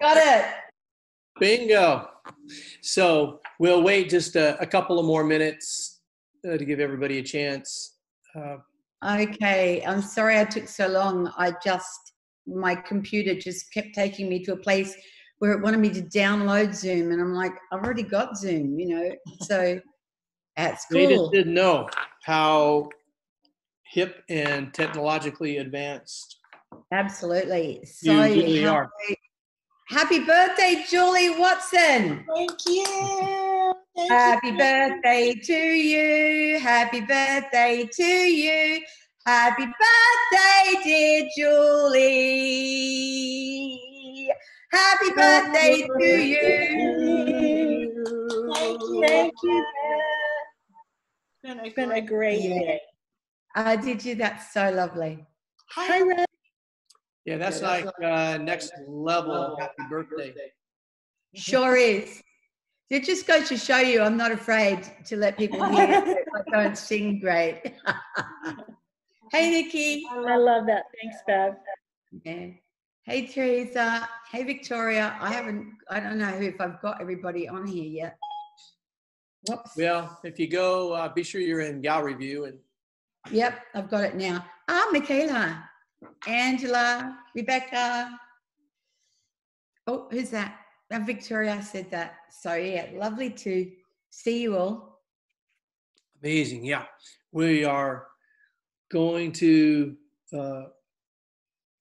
Got it. Bingo. So we'll wait just a, a couple of more minutes uh, to give everybody a chance. Uh, Okay, I'm sorry I took so long. I just, my computer just kept taking me to a place where it wanted me to download Zoom. And I'm like, I've already got Zoom, you know? So that's They just didn't know how hip and technologically advanced Absolutely. So you really are. Happy birthday, Julie Watson. Thank you. Thank Happy you. birthday to you. Happy birthday to you. Happy birthday, dear Julie. Happy birthday to you. Thank you. Thank you. It's been a It's been a great Yeah. day. Uh, did you? That's so lovely. Hi, Red. Yeah, that's like uh, next level. Happy birthday. Sure is. It just goes to show you I'm not afraid to let people hear that I don't sing great. hey, Nikki. I love that. Thanks, Bev. Yeah. Hey, Teresa. Hey, Victoria. I haven't, I don't know if I've got everybody on here yet. Whoops. Well, if you go, uh, be sure you're in gallery view and Yep, I've got it now. Ah, Michaela, Angela, Rebecca. Oh, who's that? Uh, Victoria said that. So, yeah, lovely to see you all. amazing. Yeah, we are going to uh,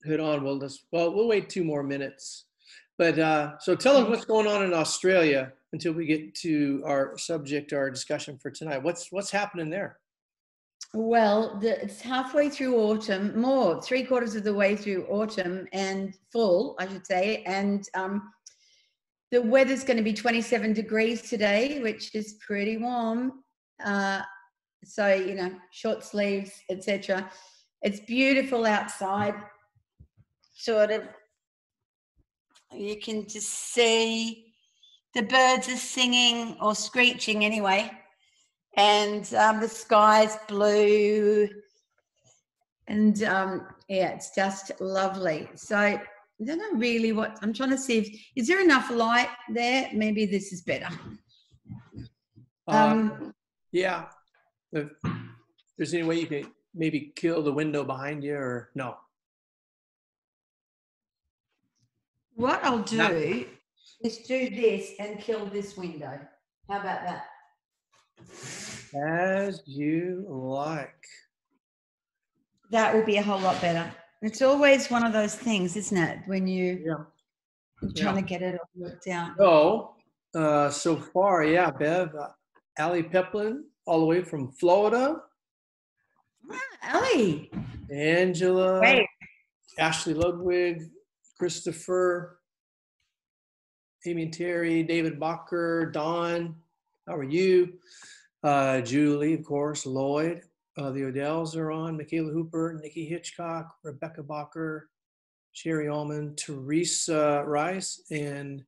hit on. Well, let's, well, we'll wait two more minutes. But uh, so tell us what's going on in Australia until we get to our subject, our discussion for tonight. What's what's happening there? Well, the, it's halfway through autumn, more three quarters of the way through autumn and fall, I should say. And um, the weather's going to be 27 degrees today, which is pretty warm. Uh, so you know, short sleeves, etc. It's beautiful outside. Sort of, you can just see the birds are singing or screeching anyway and um, the sky's blue. And um, yeah it's just lovely. So i don't know really what i'm trying to see if is there enough light there? Maybe this is better. Um, um, yeah, if there's any way you can maybe kill the window behind you, or no? what i'll do No. is do this and kill this window. How about that As you like. that will be a whole lot better. It's always one of those things isn't it? When you Yeah. trying to get it all worked out. So, uh, so far, yeah, Bev, uh, Allie Peplin, all the way from Florida, ah, ellie Angela, Great. Ashley Ludwig, Christopher, Amy and Terry, David Bacher, Don, how are you? Uh, Julie, of course, Lloyd, uh, the Odells are on, Michaela Hooper, Nikki Hitchcock, Rebecca Bacher, Sherry Allman, Teresa Rice, and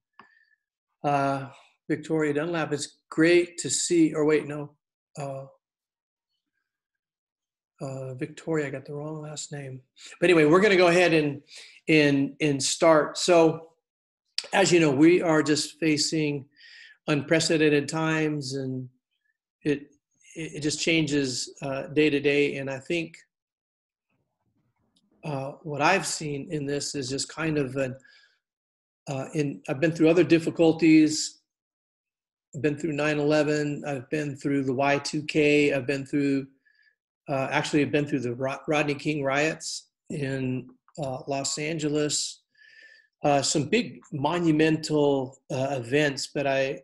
uh, Victoria Dunlap. It's great to see, or wait, no, uh, uh, Victoria, I got the wrong last name. But anyway, we're going to go ahead and and and start. So, as you know, we are just facing unprecedented times, and it it just changes uh, day to day. And I think uh, what I've seen in this is just kind of an uh, in I've been through other difficulties. I've been through 9/11. I've been through the Y2K. I've been through uh, actually I've been through the Rodney King riots in uh, Los Angeles. Some big monumental events, but I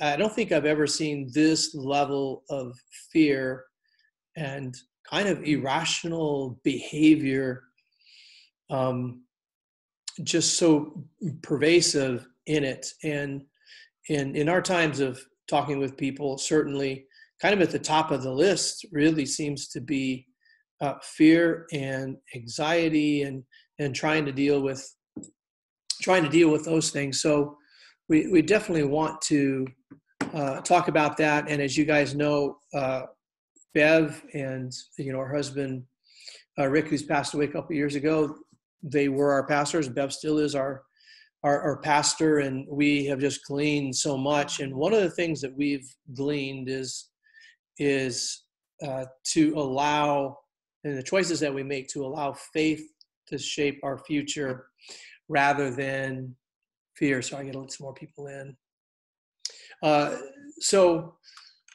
I don't think I've ever seen this level of fear and kind of irrational behavior um, just so pervasive in it. And in in our times of talking with people, certainly kind of at the top of the list really seems to be uh, fear and anxiety and and trying to deal with trying to deal with those things. So we we definitely want to uh, talk about that. And as you guys know, uh, Bev and you know her husband uh, Rick, who's passed away a couple years ago, they were our pastors. Bev still is our our, our pastor, and we have just gleaned so much. And one of the things that we've gleaned is is uh, to allow, and the choices that we make to allow faith to shape our future rather than fear. So I get little more people in. Uh, so,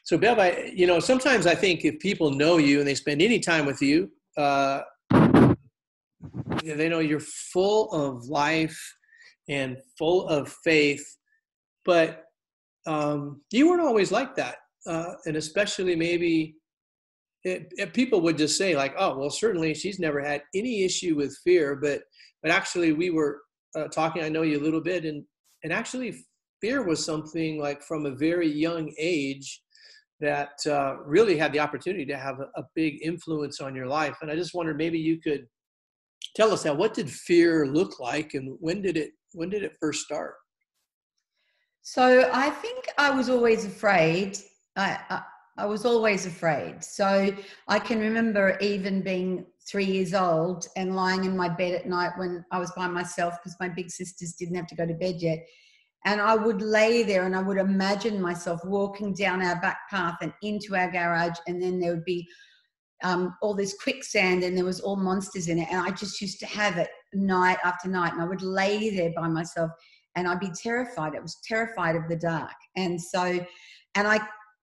so Bev, I, you know, sometimes I think if people know you and they spend any time with you, uh, they know you're full of life and full of faith, but um, you weren't always like that. Uh, and especially maybe it, it, people would just say like, oh, well, certainly she's never had any issue with fear, but, but actually we were uh, talking, I know you a little bit and, and actually fear was something like from a very young age that uh, really had the opportunity to have a, a, big influence on your life. And I just wondered maybe you could tell us that. What did fear look like, and when did it when did it first start? So I think I was always afraid. I, I I was always afraid. So I can remember even being three years old and lying in my bed at night when I was by myself because my big sisters didn't have to go to bed yet and I would lay there and I would imagine myself walking down our back path and into our garage, and then there would be um, all this quicksand and there was all monsters in it. And I just used to have it night after night. And I would lay there by myself and I'd be terrified. I was terrified of the dark. And so, and I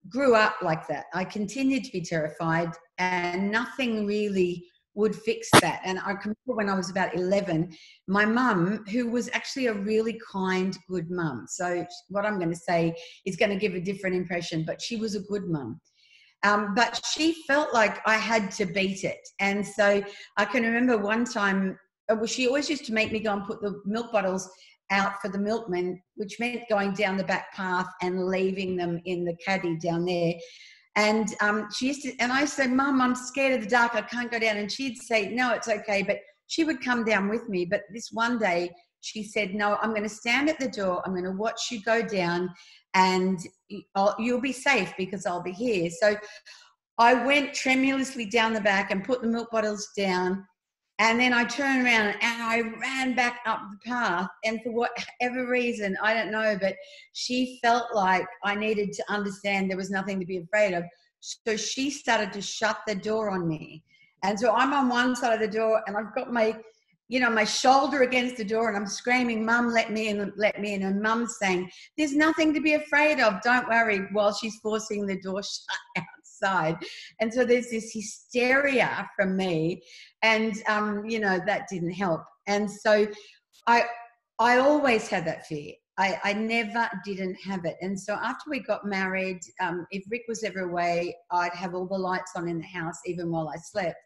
grew up like that. I continued to be terrified and nothing really would fix that. And I remember when I was about 11, my mum, who was actually a really kind, good mum. So, what I'm going to say is going to give a different impression, but she was a good mum. Um, but she felt like I had to beat it. And so I can remember one time, uh, she always used to make me go and put the milk bottles out for the milkman, which meant going down the back path and leaving them in the caddy down there. And um, she used to, and I said, Mum, I'm scared of the dark. I can't go down. And she'd say, No, it's okay. But she would come down with me. But this one day, she said, No, I'm going to stand at the door. I'm going to watch you go down and I'll, you'll be safe because I'll be here. So I went tremulously down the back and put the milk bottles down. And then I turned around and I ran back up the path. And for whatever reason, I don't know, but she felt like I needed to understand there was nothing to be afraid of. So she started to shut the door on me. And so I'm on one side of the door and I've got my, you know, my shoulder against the door and I'm screaming, Mum, let me in, let me in. And Mum's saying, There's nothing to be afraid of. Don't worry, while she's forcing the door shut outside. And so there's this hysteria from me and um, you know that didn't help and so i i always had that fear I, I never didn't have it. And so after we got married, um, if Rick was ever away, I'd have all the lights on in the house, even while I slept.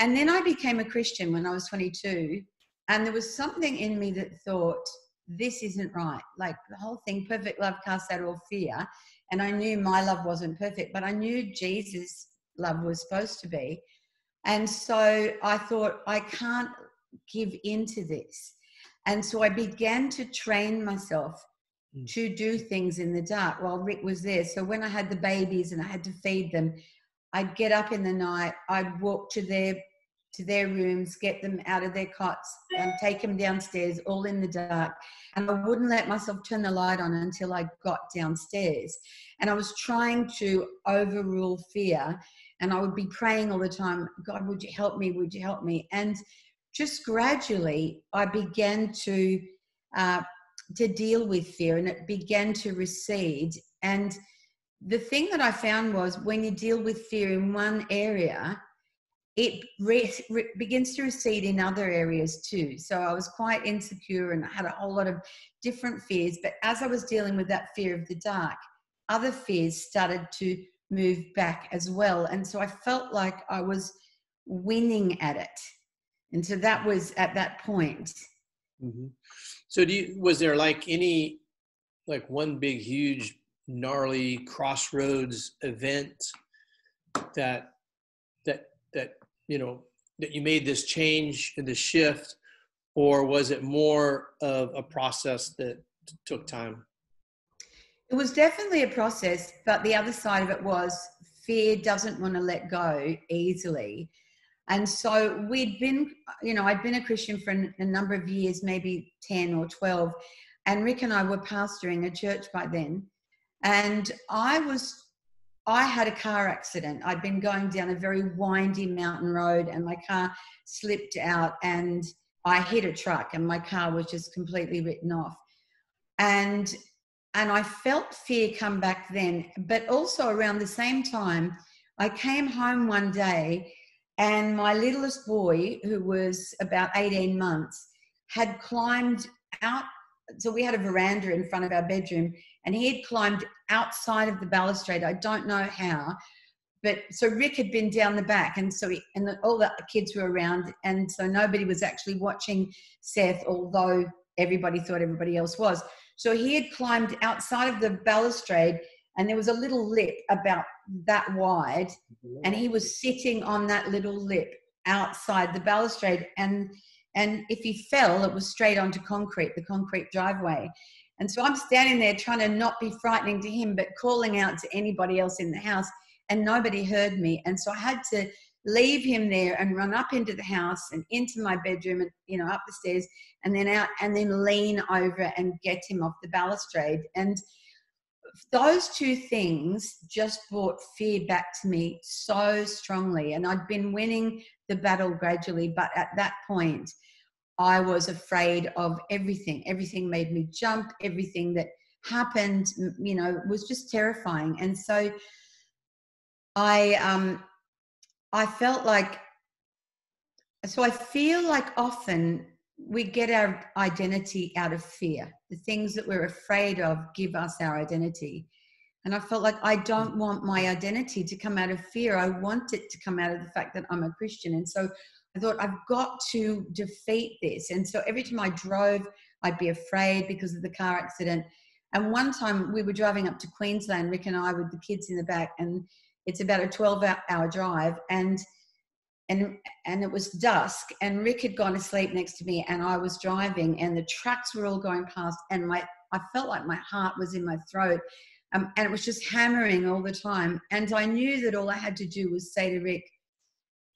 And then I became a Christian when I was 22. And there was something in me that thought, this isn't right. Like the whole thing, perfect love casts out all fear. And I knew my love wasn't perfect, but I knew Jesus' love was supposed to be. And so I thought, I can't give into this. And so I began to train myself mm. to do things in the dark while Rick was there. So when I had the babies and I had to feed them, I'd get up in the night, I'd walk to their to their rooms, get them out of their cots, and take them downstairs, all in the dark. And I wouldn't let myself turn the light on until I got downstairs. And I was trying to overrule fear and I would be praying all the time, God, would you help me? Would you help me? And just gradually, I began to uh, to deal with fear, and it began to recede. And the thing that I found was when you deal with fear in one area, it re- re- begins to recede in other areas too. So I was quite insecure and I had a whole lot of different fears. But as I was dealing with that fear of the dark, other fears started to move back as well. And so I felt like I was winning at it. And so that was at that point. Mm-hmm. So do you, was there like any, like one big, huge, gnarly crossroads event that, that, that, you know, that you made this change and this shift, or was it more of a process that took time? It was definitely a process, but the other side of it was fear doesn't want to let go easily. And so we'd been, you know, I'd been a Christian for a, a number of years, maybe 10 or 12. And Rick and I were pastoring a church by then. And I was, I had a car accident. I'd been going down a very windy mountain road and my car slipped out and I hit a truck and my car was just completely written off. And and I felt fear come back then, but also around the same time, I came home one day and my littlest boy, who was about 18 months, had climbed out. So we had a veranda in front of our bedroom, and he had climbed outside of the balustrade. I don't know how, but so Rick had been down the back, and so he, and the, all the kids were around, and so nobody was actually watching Seth, although everybody thought everybody else was. So he had climbed outside of the balustrade, and there was a little lip about that wide, and he was sitting on that little lip outside the balustrade. And and if he fell, it was straight onto concrete, the concrete driveway. And so I'm standing there trying to not be frightening to him, but calling out to anybody else in the house, and nobody heard me. And so I had to leave him there and run up into the house and into my bedroom and you know up the stairs and then out and then lean over and get him off the balustrade and those two things just brought fear back to me so strongly and i'd been winning the battle gradually but at that point i was afraid of everything everything made me jump everything that happened you know was just terrifying and so i um I felt like, so I feel like often we get our identity out of fear. The things that we're afraid of give us our identity. And I felt like I mm. don't want my identity to come out of fear. I want it to come out of the fact that I'm a Christian. And so I thought, I've got to defeat this. And so every time I drove, I'd be afraid because of the car accident. And one time we were driving up to Queensland, Rick and I, with the kids in the back, and it's about a 12 hour drive and and and it was dusk and rick had gone to sleep next to me and i was driving and the trucks were all going past and my i felt like my heart was in my throat um, and it was just hammering all the time. And i knew that all i had to do was say to rick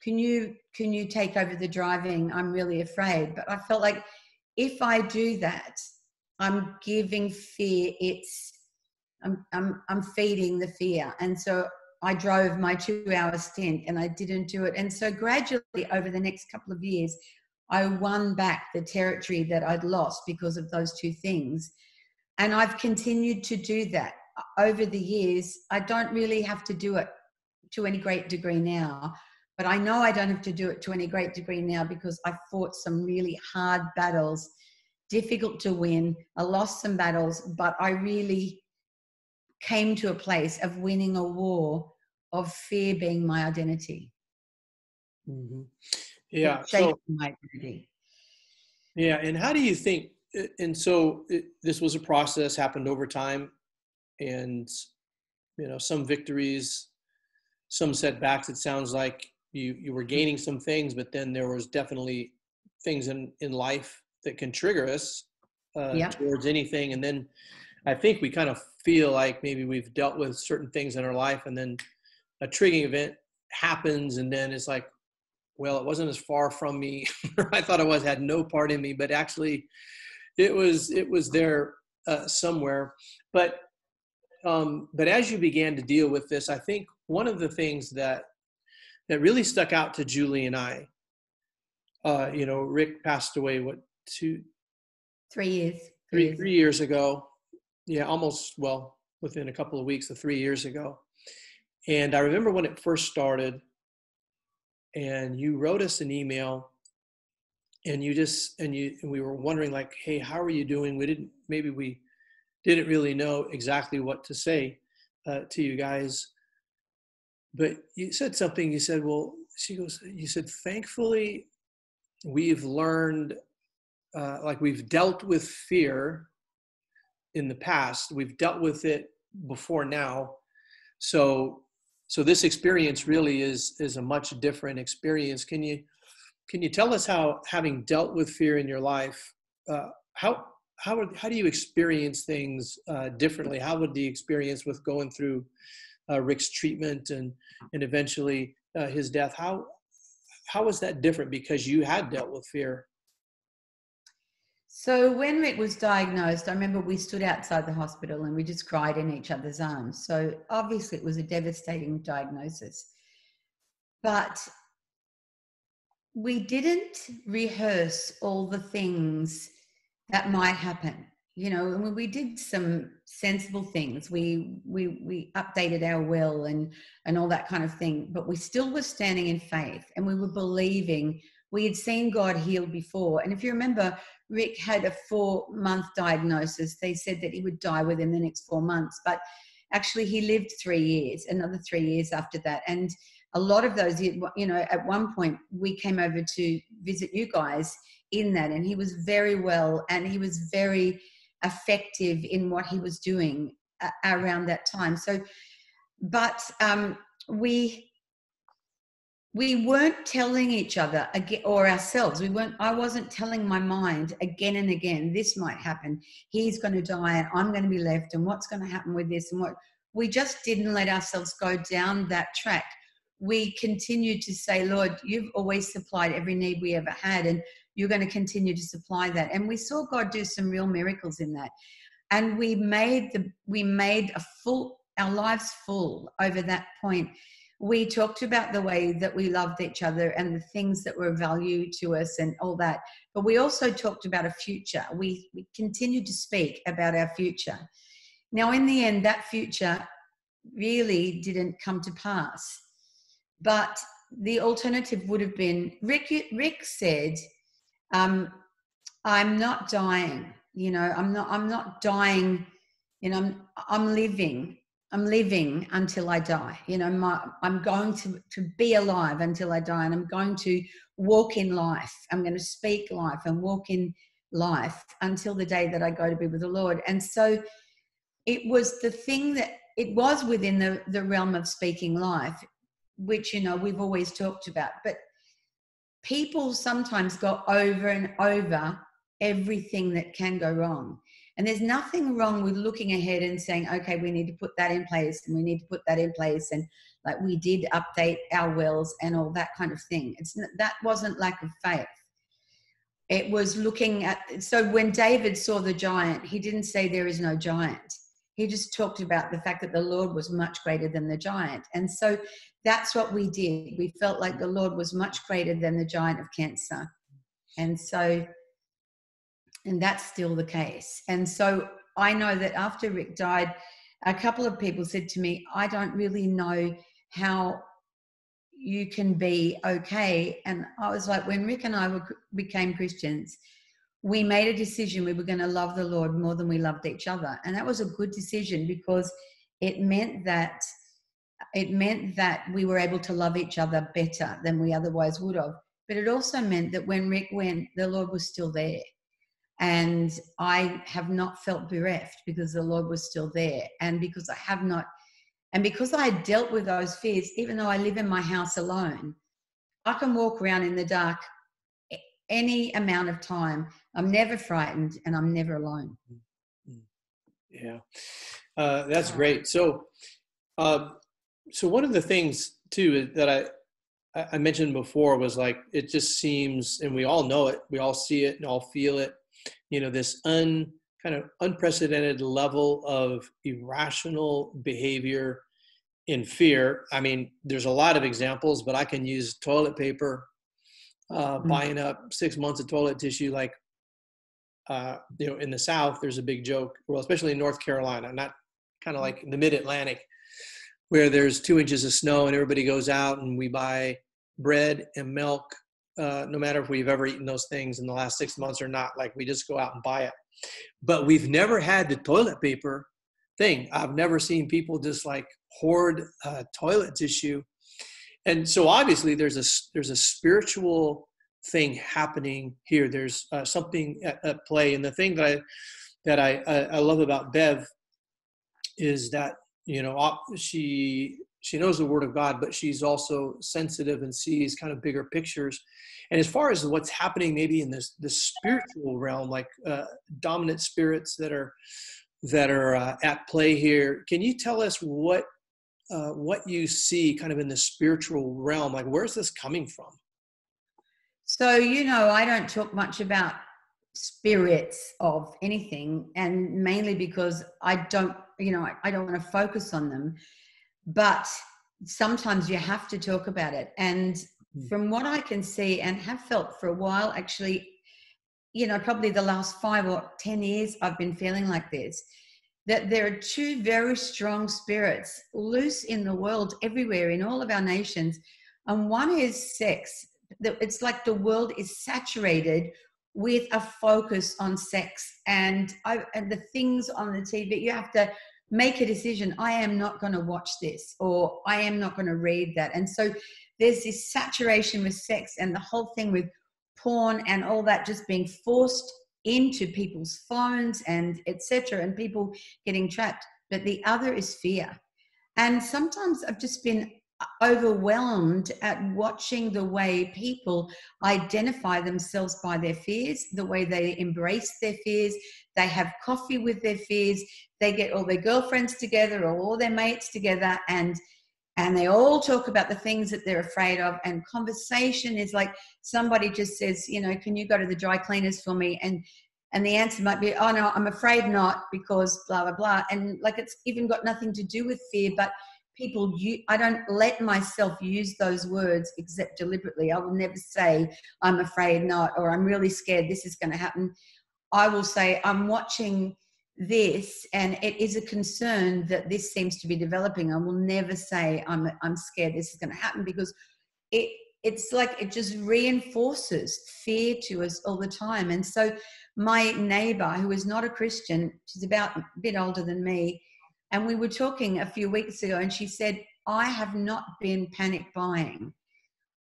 can you can you take over the driving? I'm really afraid. But i felt like if i do that i'm giving fear. Its i'm i'm, I'm feeding the fear. And so I drove my two hour stint and I didn't do it. And so gradually over the next couple of years, I won back the territory that I'd lost because of those two things. And I've continued to do that over the years. I don't really have to do it to any great degree now, but I know I don't have to do it to any great degree now because I fought some really hard battles, difficult to win. I lost some battles, but I really came to a place of winning a war of fear being my identity. Mm-hmm. Yeah. So, my identity. Yeah. And how do you think? And so it, this was a process happened over time and, you know, some victories, some setbacks. It sounds like you, you were gaining some things, but then there was definitely things in, in life that can trigger us uh, yeah. towards anything. And then I think we kind of feel like maybe we've dealt with certain things in our life and then a triggering event happens and then it's like well it wasn't as far from me i thought it was had no part in me but actually it was it was there uh, somewhere but um, but as you began to deal with this i think one of the things that that really stuck out to julie and i uh, you know rick passed away what two? Three years. Three, three years ago. Yeah almost well within a couple of weeks of three years ago. And I remember when it first started, and you wrote us an email, and you just and you and we were wondering like, hey, how are you doing? We didn't maybe we didn't really know exactly what to say uh, to you guys, but you said something. You said, well, she goes. You said, thankfully, we've learned, uh, like we've dealt with fear in the past. We've dealt with it before now. So so this experience really is is a much different experience can you can you tell us how having dealt with fear in your life uh, how how how do you experience things uh, differently how would the experience with going through uh, rick's treatment and and eventually uh, his death how how was that different because you had dealt with fear? So when Rick was diagnosed, I remember we stood outside the hospital and we just cried in each other's arms. So obviously it was a devastating diagnosis. But we didn't rehearse all the things that might happen. You know, and we did some sensible things. We we we updated our will and and all that kind of thing, but we still were standing in faith and we were believing. We had seen God heal before. And if you remember, Rick had a four month diagnosis. They said that he would die within the next four months, but actually he lived three years, another three years after that. And a lot of those, you know, at one point we came over to visit you guys in that, and he was very well and he was very effective in what he was doing uh, around that time. So, but um, we we weren't telling each other again or ourselves we weren't i wasn't telling my mind again and again this might happen he's going to die and i'm going to be left and what's going to happen with this and what we just didn't let ourselves go down that track we continued to say lord you've always supplied every need we ever had and you're going to continue to supply that and we saw god do some real miracles in that and we made the we made a full our lives full over that point we talked about the way that we loved each other and the things that were value to us and all that. But we also talked about a future. We, we continued to speak about our future. Now, in the end, that future really didn't come to pass. But the alternative would have been Rick, Rick said, um, I'm not dying. You know, I'm not, I'm not dying. You know, I'm, I'm living I'm living until I die. You know, my, I'm going to, to be alive until I die, and I'm going to walk in life. I'm going to speak life and walk in life until the day that I go to be with the Lord. And so it was the thing that it was within the, the realm of speaking life, which, you know, we've always talked about. But people sometimes go over and over everything that can go wrong. And there's nothing wrong with looking ahead and saying, okay, we need to put that in place and we need to put that in place. And like we did update our wills and all that kind of thing. It's that wasn't lack of faith. It was looking at, so when David saw the giant, he didn't say there is no giant. He just talked about the fact that the Lord was much greater than the giant. And so that's what we did. We felt like the Lord was much greater than the giant of cancer. And so and that's still the case. And so I know that after Rick died, a couple of people said to me, I don't really know how you can be okay. And I was like, when Rick and I were, became Christians, we made a decision we were going to love the Lord more than we loved each other. And that was a good decision because it meant that it meant that we were able to love each other better than we otherwise would have. But it also meant that when Rick went, the Lord was still there and I have not felt bereft because the Lord was still there, and because I have not, and because I dealt with those fears, even though I live in my house alone, I can walk around in the dark any amount of time. I'm never frightened, and I'm never alone. Yeah, uh, that's great. So, uh, so one of the things too that I I mentioned before was like it just seems, and we all know it, we all see it and all feel it you know this un kind of unprecedented level of irrational behavior in fear i mean there's a lot of examples but i can use toilet paper uh, mm-hmm. buying up six months of toilet tissue like uh, you know in the south there's a big joke well especially in north carolina not kind of like the mid-atlantic where there's two inches of snow and everybody goes out and we buy bread and milk uh, no matter if we've ever eaten those things in the last six months or not. Like we just go out and buy it. But we've never had the toilet paper thing. I've never seen people just like hoard uh, toilet tissue. And so obviously there's a there's a spiritual thing happening here. There's uh, something at, at, play. And the thing that I that I, I love about Bev is that you know she she knows the word of god but she's also sensitive and sees kind of bigger pictures and as far as what's happening maybe in this the spiritual realm like uh, dominant spirits that are that are uh, at play here can you tell us what uh, what you see kind of in the spiritual realm like where's this coming from So, you know, I don't talk much about spirits of anything, and mainly because I don't, you know, I, I don't want to focus on them. But sometimes you have to talk about it. And Mm. from what I can see and have felt for a while, actually, you know, probably the last five or 10 years, I've been feeling like this that there are two very strong spirits loose in the world everywhere in all of our nations. And one is sex. It's like the world is saturated with a focus on sex and, I, and the things on the TV. You have to make a decision. I am not going to watch this or I am not going to read that. And so there's this saturation with sex and the whole thing with porn and all that just being forced into people's phones and etc and people getting trapped but the other is fear and sometimes i've just been overwhelmed at watching the way people identify themselves by their fears the way they embrace their fears they have coffee with their fears they get all their girlfriends together or all their mates together and and they all talk about the things that they're afraid of and conversation is like somebody just says you know can you go to the dry cleaners for me? And and the answer might be oh no i'm afraid not because blah blah blah. And like it's even got nothing to do with fear but people you i don't let myself use those words except deliberately. I will never say i'm afraid not or i'm really scared this is going to happen. I will say i'm watching this and it is a concern that this seems to be developing. I will never say i'm i'm scared this is going to happen because it it's like it just reinforces fear to us all the time. And so my neighbor who is not a christian she's about a bit older than me and we were talking a few weeks ago and she said i have not been panic buying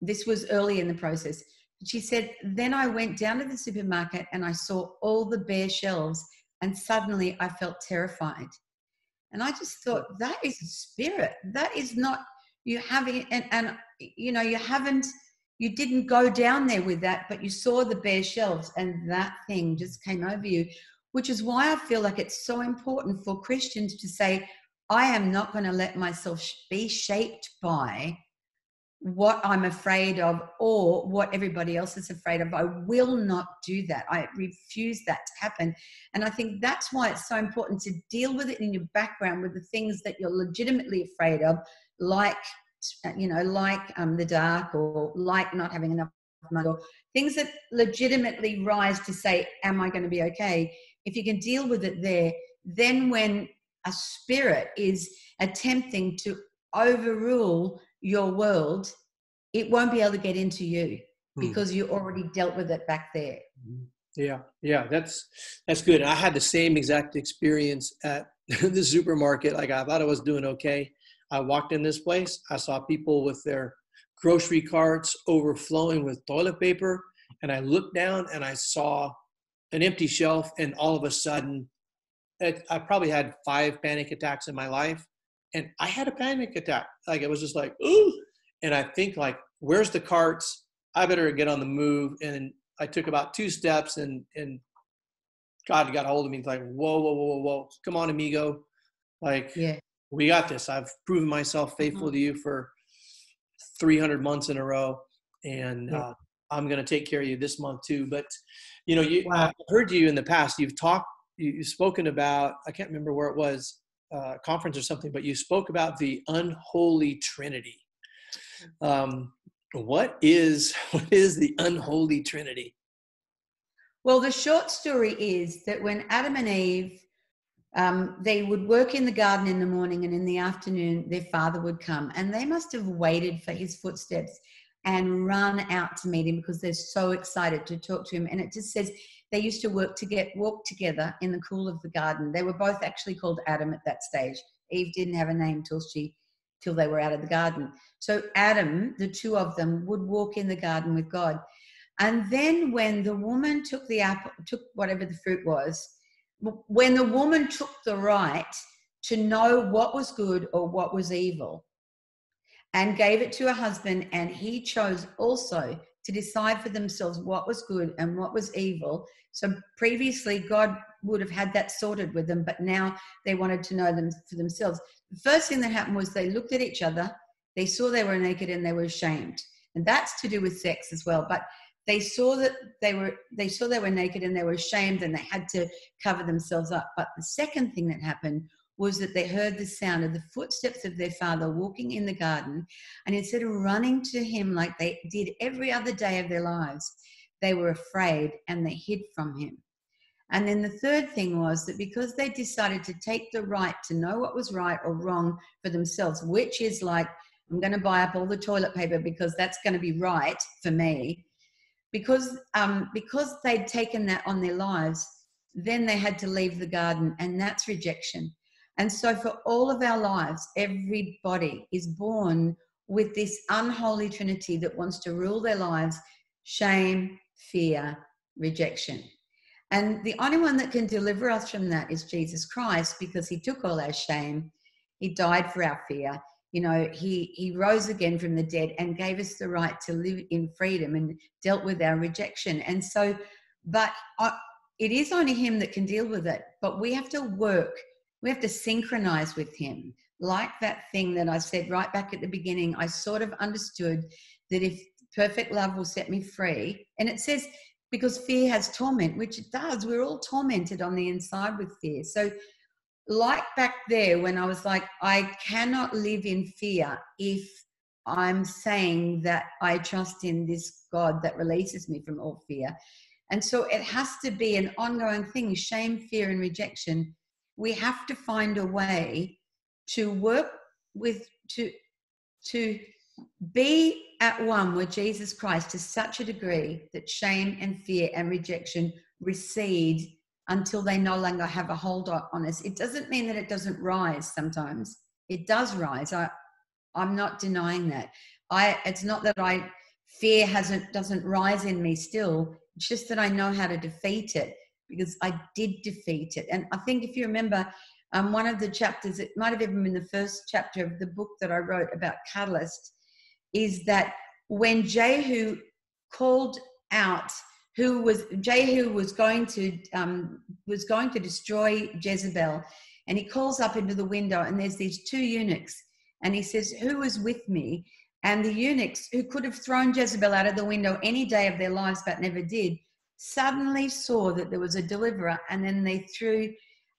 this was early in the process she said then i went down to the supermarket and i saw all the bare shelves and suddenly I felt terrified. And I just thought that is a spirit. That is not you having and, and you know you haven't you didn't go down there with that, but you saw the bare shelves and that thing just came over you, which is why I feel like it's so important for Christians to say, I am not going to let myself be shaped by what I'm afraid of or what everybody else is afraid of. I will not do that. I refuse that to happen. And I think that's why it's so important to deal with it in your background with the things that you're legitimately afraid of, like, you know, like um, the dark or like not having enough money or things that legitimately rise to say, Am I going to be okay? If you can deal with it there, then when a spirit is attempting to overrule your world, it won't be able to get into you Hmm. because you already dealt with it back there. Yeah, yeah, that's that's good. I had the same exact experience at the supermarket. Like I thought I was doing okay. I walked in this place. I saw people with their grocery carts overflowing with toilet paper, and I looked down and I saw an empty shelf. And all of a sudden, it, I probably had five panic attacks in my life, and I had a panic attack. Like it was just like ooh, and I think like, where's the carts? I better get on the move. And I took about two steps and and God got a hold of me. He's like, whoa, whoa, whoa, whoa, whoa. Come on, amigo. Like, Yeah. we got this. I've proven myself faithful to you for 300 months in a row. And Yeah. uh, I'm going to take care of you this month too. But, you know, you, Wow. I've heard you in the past. You've talked, you, you've spoken about, I can't remember where it was, uh, conference or something, but you spoke about the unholy trinity. Um, what is what is the unholy trinity? Well, the short story is that when Adam and Eve, um, they would work in the garden in the morning and in the afternoon, their father would come. And they must have waited for his footsteps and run out to meet him because they're so excited to talk to him. And it just says they used to work to get walk together in the cool of the garden. They were both actually called Adam at that stage. Eve didn't have a name till she till they were out of the garden. So Adam, the two of them, would walk in the garden with God. And then when the woman took the apple, took whatever the fruit was, when the woman took the right to know what was good or what was evil and gave it to her husband, and he chose also to decide for themselves what was good and what was evil. So previously, God would have had that sorted with them, but now they wanted to know them for themselves. The first thing that happened was they looked at each other, they saw they were naked, and they were ashamed. And that's to do with sex as well. But they saw that they were they saw they were naked and they were ashamed and they had to cover themselves up. But the second thing that happened was that they heard the sound of the footsteps of their father walking in the garden. And instead of running to him like they did every other day of their lives, they were afraid and they hid from him. And then the third thing was that because they decided to take the right to know what was right or wrong for themselves, which is like, I'm going to buy up all the toilet paper because that's going to be right for me. Because um, because they'd taken that on their lives, then they had to leave the garden, and that's rejection. And so, for all of our lives, everybody is born with this unholy trinity that wants to rule their lives shame, fear, rejection. And the only one that can deliver us from that is Jesus Christ because he took all our shame. He died for our fear. You know, he, he rose again from the dead and gave us the right to live in freedom and dealt with our rejection. And so, but uh, it is only him that can deal with it. But we have to work, we have to synchronize with him. Like that thing that I said right back at the beginning, I sort of understood that if perfect love will set me free, and it says, because fear has torment, which it does. We're all tormented on the inside with fear. So, like back there when I was like, I cannot live in fear if I'm saying that I trust in this God that releases me from all fear. And so it has to be an ongoing thing shame, fear, and rejection. We have to find a way to work with, to, to be at one with Jesus Christ to such a degree that shame and fear and rejection recede until they no longer have a hold on us. It doesn't mean that it doesn't rise sometimes. It does rise. I, I'm not denying that. I it's not that I fear hasn't doesn't rise in me still. It's just that I know how to defeat it because I did defeat it. And I think if you remember um, one of the chapters, it might have even been the first chapter of the book that I wrote about Catalyst, is that when Jehu called out who was Jehu was going to um, was going to destroy Jezebel, and he calls up into the window, and there's these two eunuchs, and he says, "Who is with me?" And the eunuchs, who could have thrown Jezebel out of the window any day of their lives but never did, suddenly saw that there was a deliverer, and then they threw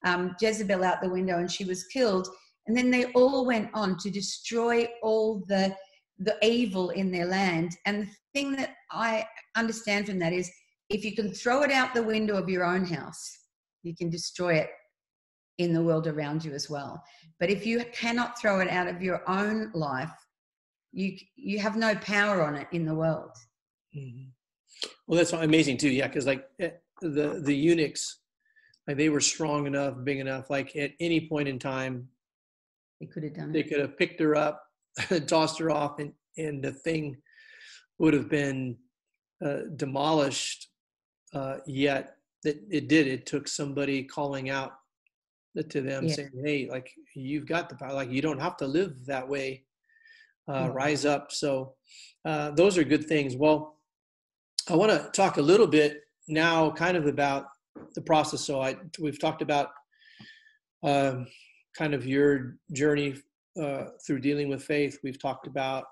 um, Jezebel out the window, and she was killed. And then they all went on to destroy all the the evil in their land. And the thing that I understand from that is if you can throw it out the window of your own house, you can destroy it in the world around you as well. But if you cannot throw it out of your own life, you you have no power on it in the world. Mm-hmm. Well, that's amazing too. Yeah, because like eh, the the eunuchs, like they were strong enough, big enough. Like at any point in time, they could have done. They could have picked her up, tossed her off, and and the thing would have been uh, demolished. Uh, yet that it did. It took somebody calling out to them yeah. saying, "Hey, like you've got the power. Like you don't have to live that way. Uh. Rise up." So uh, those are good things. Well, I want to talk a little bit now, kind of about the process. So I we've talked about um, kind of your journey uh, through dealing with faith. We've talked about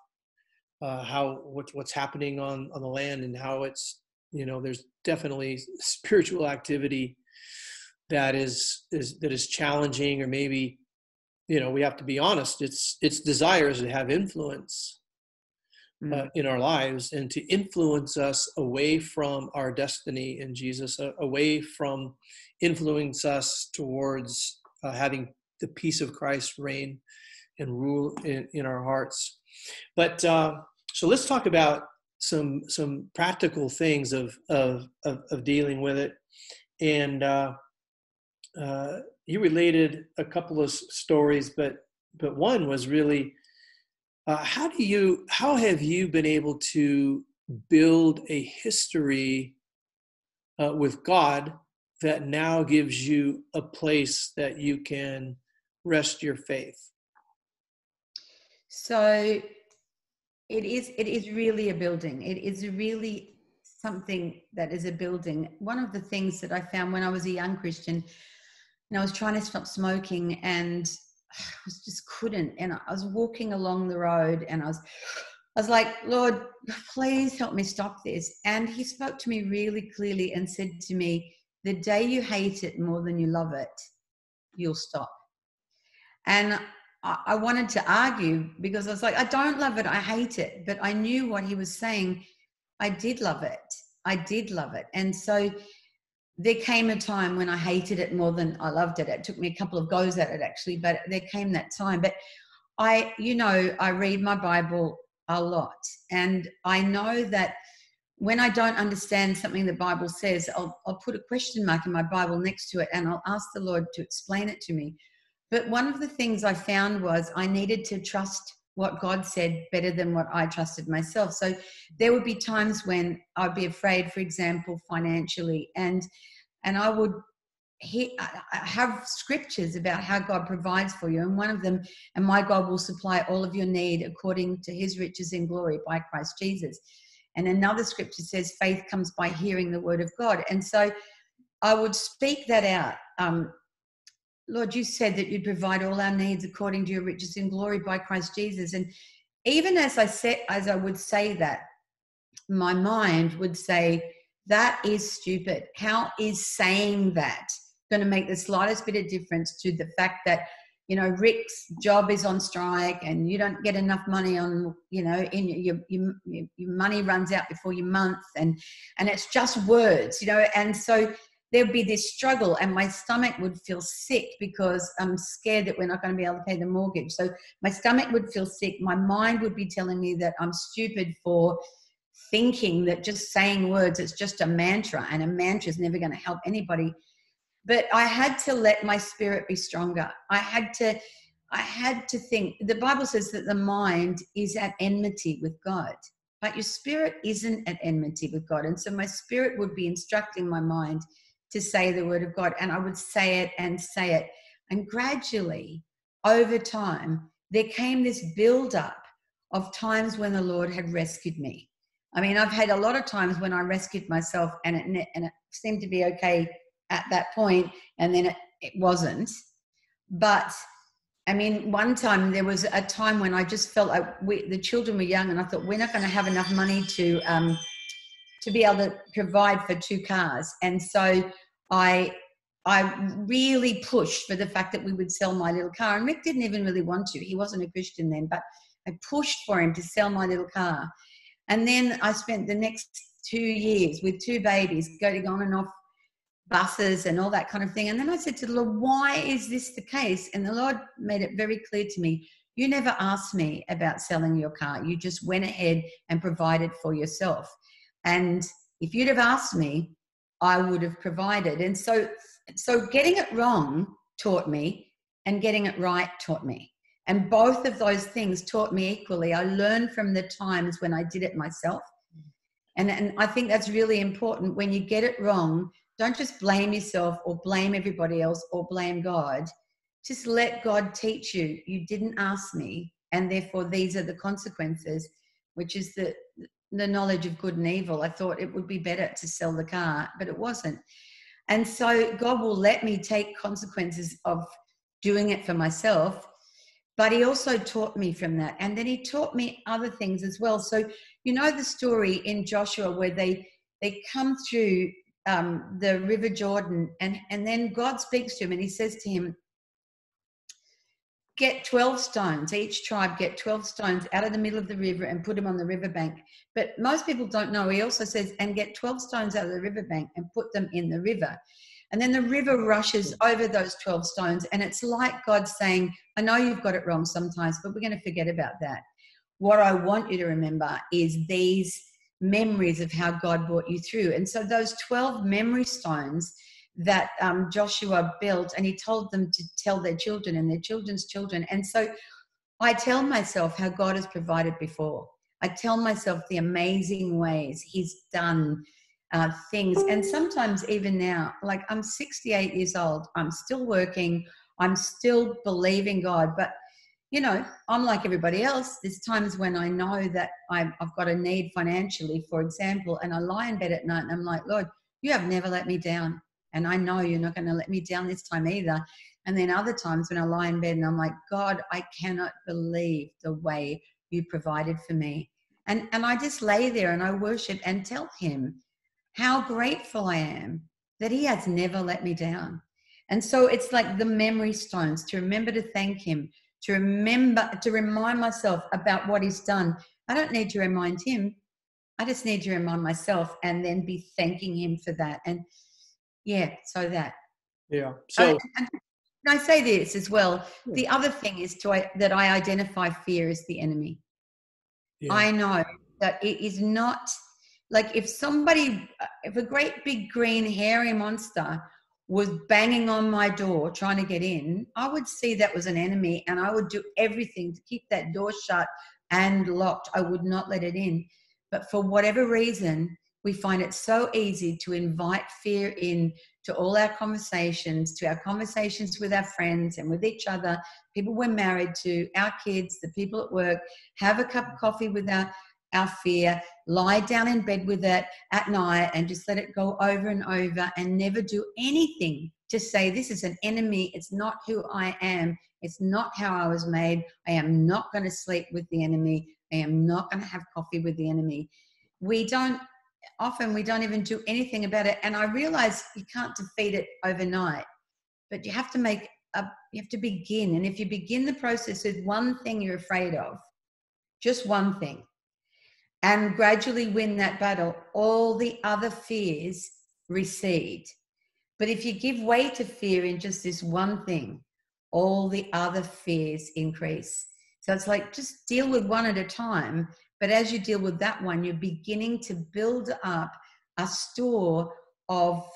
uh, how what's what's happening on on the land and how it's you know there's definitely spiritual activity that is is that is challenging or maybe you know we have to be honest it's it's desires to have influence uh, mm. in our lives and to influence us away from our destiny in jesus uh, away from influence us towards uh, having the peace of christ reign and rule in, in our hearts but uh, so let's talk about some some practical things of of of, of dealing with it and uh, uh, you related a couple of stories, but but one was really uh, how do you how have you been able to build a history uh, with God that now gives you a place that you can rest your faith? So it is it is really a building. It is really something that is a building. One of the things that I found when I was a young Christian and I was trying to stop smoking and I was just couldn't. And I was walking along the road and I was I was like, Lord, please help me stop this. And he spoke to me really clearly and said to me, The day you hate it more than you love it, you'll stop. And I, I wanted to argue because I was like, I don't love it, I hate it. But I knew what he was saying. I did love it. I did love it. And so there came a time when I hated it more than I loved it. It took me a couple of goes at it actually, but there came that time. But I, you know, I read my Bible a lot. And I know that when I don't understand something the Bible says, I'll, I'll put a question mark in my Bible next to it and I'll ask the Lord to explain it to me. But one of the things I found was I needed to trust what God said better than what I trusted myself. So there would be times when I'd be afraid, for example, financially, and and I would he, have scriptures about how God provides for you, and one of them, and my God will supply all of your need according to His riches in glory by Christ Jesus. And another scripture says, faith comes by hearing the word of God. And so I would speak that out. Um, Lord, you said that you'd provide all our needs according to your riches in glory by Christ Jesus. And even as I said, as I would say that, my mind would say, that is stupid. How is saying that going to make the slightest bit of difference to the fact that, you know, Rick's job is on strike and you don't get enough money on, you know, in your, your, your money runs out before your month and, and it's just words, you know, and so there'd be this struggle and my stomach would feel sick because I'm scared that we're not going to be able to pay the mortgage. So my stomach would feel sick. My mind would be telling me that I'm stupid for thinking that just saying words, it's just a mantra and a mantra is never going to help anybody. But I had to let my spirit be stronger. I had to, I had to think. The Bible says that the mind is at enmity with God but your spirit isn't at enmity with God. And so my spirit would be instructing my mind to say the word of God. And I would say it and say it. And gradually, over time, there came this build up of times when the Lord had rescued me. I mean, I've had a lot of times when I rescued myself and it, and it seemed to be okay at that point, and then it, it wasn't. But I mean, one time there was a time when I just felt like we, the children were young, and I thought we're not going to have enough money to um, to be able to provide for two cars. And so I I really pushed for the fact that we would sell my little car. And Rick didn't even really want to. He wasn't a Christian then, but I pushed for him to sell my little car. And then I spent the next two years with two babies going on and off buses and all that kind of thing. And then I said to the Lord, why is this the case? And the Lord made it very clear to me you never asked me about selling your car. You just went ahead and provided for yourself. And if you'd have asked me, I would have provided. And so, so getting it wrong taught me, and getting it right taught me. And both of those things taught me equally. I learned from the times when I did it myself. And, and I think that's really important. When you get it wrong, don't just blame yourself or blame everybody else or blame God. Just let God teach you. You didn't ask me, and therefore these are the consequences, which is the the knowledge of good and evil. I thought it would be better to sell the car, but it wasn't. And so God will let me take consequences of doing it for myself. But he also taught me from that. And then he taught me other things as well. So you know the story in Joshua where they they come through um, the River Jordan, and and then God speaks to him and he says to him, get 12 stones. Each tribe get 12 stones out of the middle of the river and put them on the riverbank. But most people don't know. He also says, and get 12 stones out of the riverbank and put them in the river. And then the river rushes over those 12 stones. And it's like God saying, I know you've got it wrong sometimes, but we're going to forget about that. What I want you to remember is these memories of how God brought you through. And so those 12 memory stones that um, Joshua built, and he told them to tell their children and their children's children. And so I tell myself how God has provided before. I tell myself the amazing ways He's done uh, things. And sometimes, even now, like I'm 68 years old, I'm still working, I'm still believing God, but you know, I'm like everybody else. There's times when I know that i have got a need financially, for example, and I lie in bed at night and I'm like, Lord, you have never let me down. And I know you're not going to let me down this time either. And then other times when I lie in bed and I'm like, God, I cannot believe the way you provided for me. And, and I just lay there and I worship and tell him how grateful I am that he has never let me down. And so it's like the memory stones to remember to thank him, to remember, to remind myself about what he's done. I don't need to remind him. I just need to remind myself and then be thanking him for that. And yeah, so that. Yeah. So, and, and I say this as well. Yeah. The other thing is to I, that I identify fear as the enemy. yeah. I know that it is not like if somebody, if a great big green hairy monster was banging on my door trying to get in, I would see that was an enemy and I would do everything to keep that door shut and locked. I would not let it in. But for whatever reason, we find it so easy to invite fear in to all our conversations, to our conversations with our friends and with each other, people we're married to, our kids, the people at work, have a cup of coffee with our, our fear, lie down in bed with it at night and just let it go over and over and never do anything to say, This is an enemy. It's not who I am. It's not how I was made. I am not going to sleep with the enemy. I am not going to have coffee with the enemy. We don't, often, we don't even do anything about it. And I realize you can't defeat it overnight, but you have to make a, you have to begin. And if you begin the process with one thing you're afraid of, just one thing, and gradually win that battle, all the other fears recede. But if you give way to fear in just this one thing, all the other fears increase. So it's like just deal with one at a time. But as you deal with that one, you're beginning to build up a store of,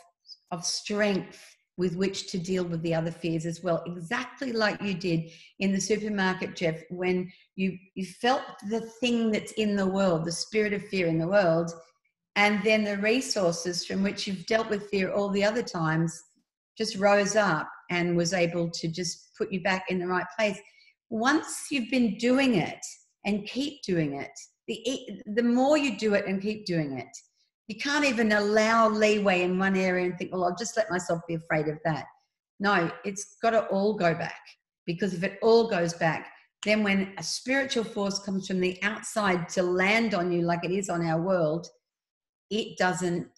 of strength with which to deal with the other fears as well. Exactly like you did in the supermarket, Jeff, when you, you felt the thing that's in the world, the spirit of fear in the world, and then the resources from which you've dealt with fear all the other times just rose up and was able to just put you back in the right place. Once you've been doing it and keep doing it, the, the more you do it and keep doing it, you can't even allow leeway in one area and think, well, I'll just let myself be afraid of that. No, it's got to all go back because if it all goes back, then when a spiritual force comes from the outside to land on you like it is on our world, it doesn't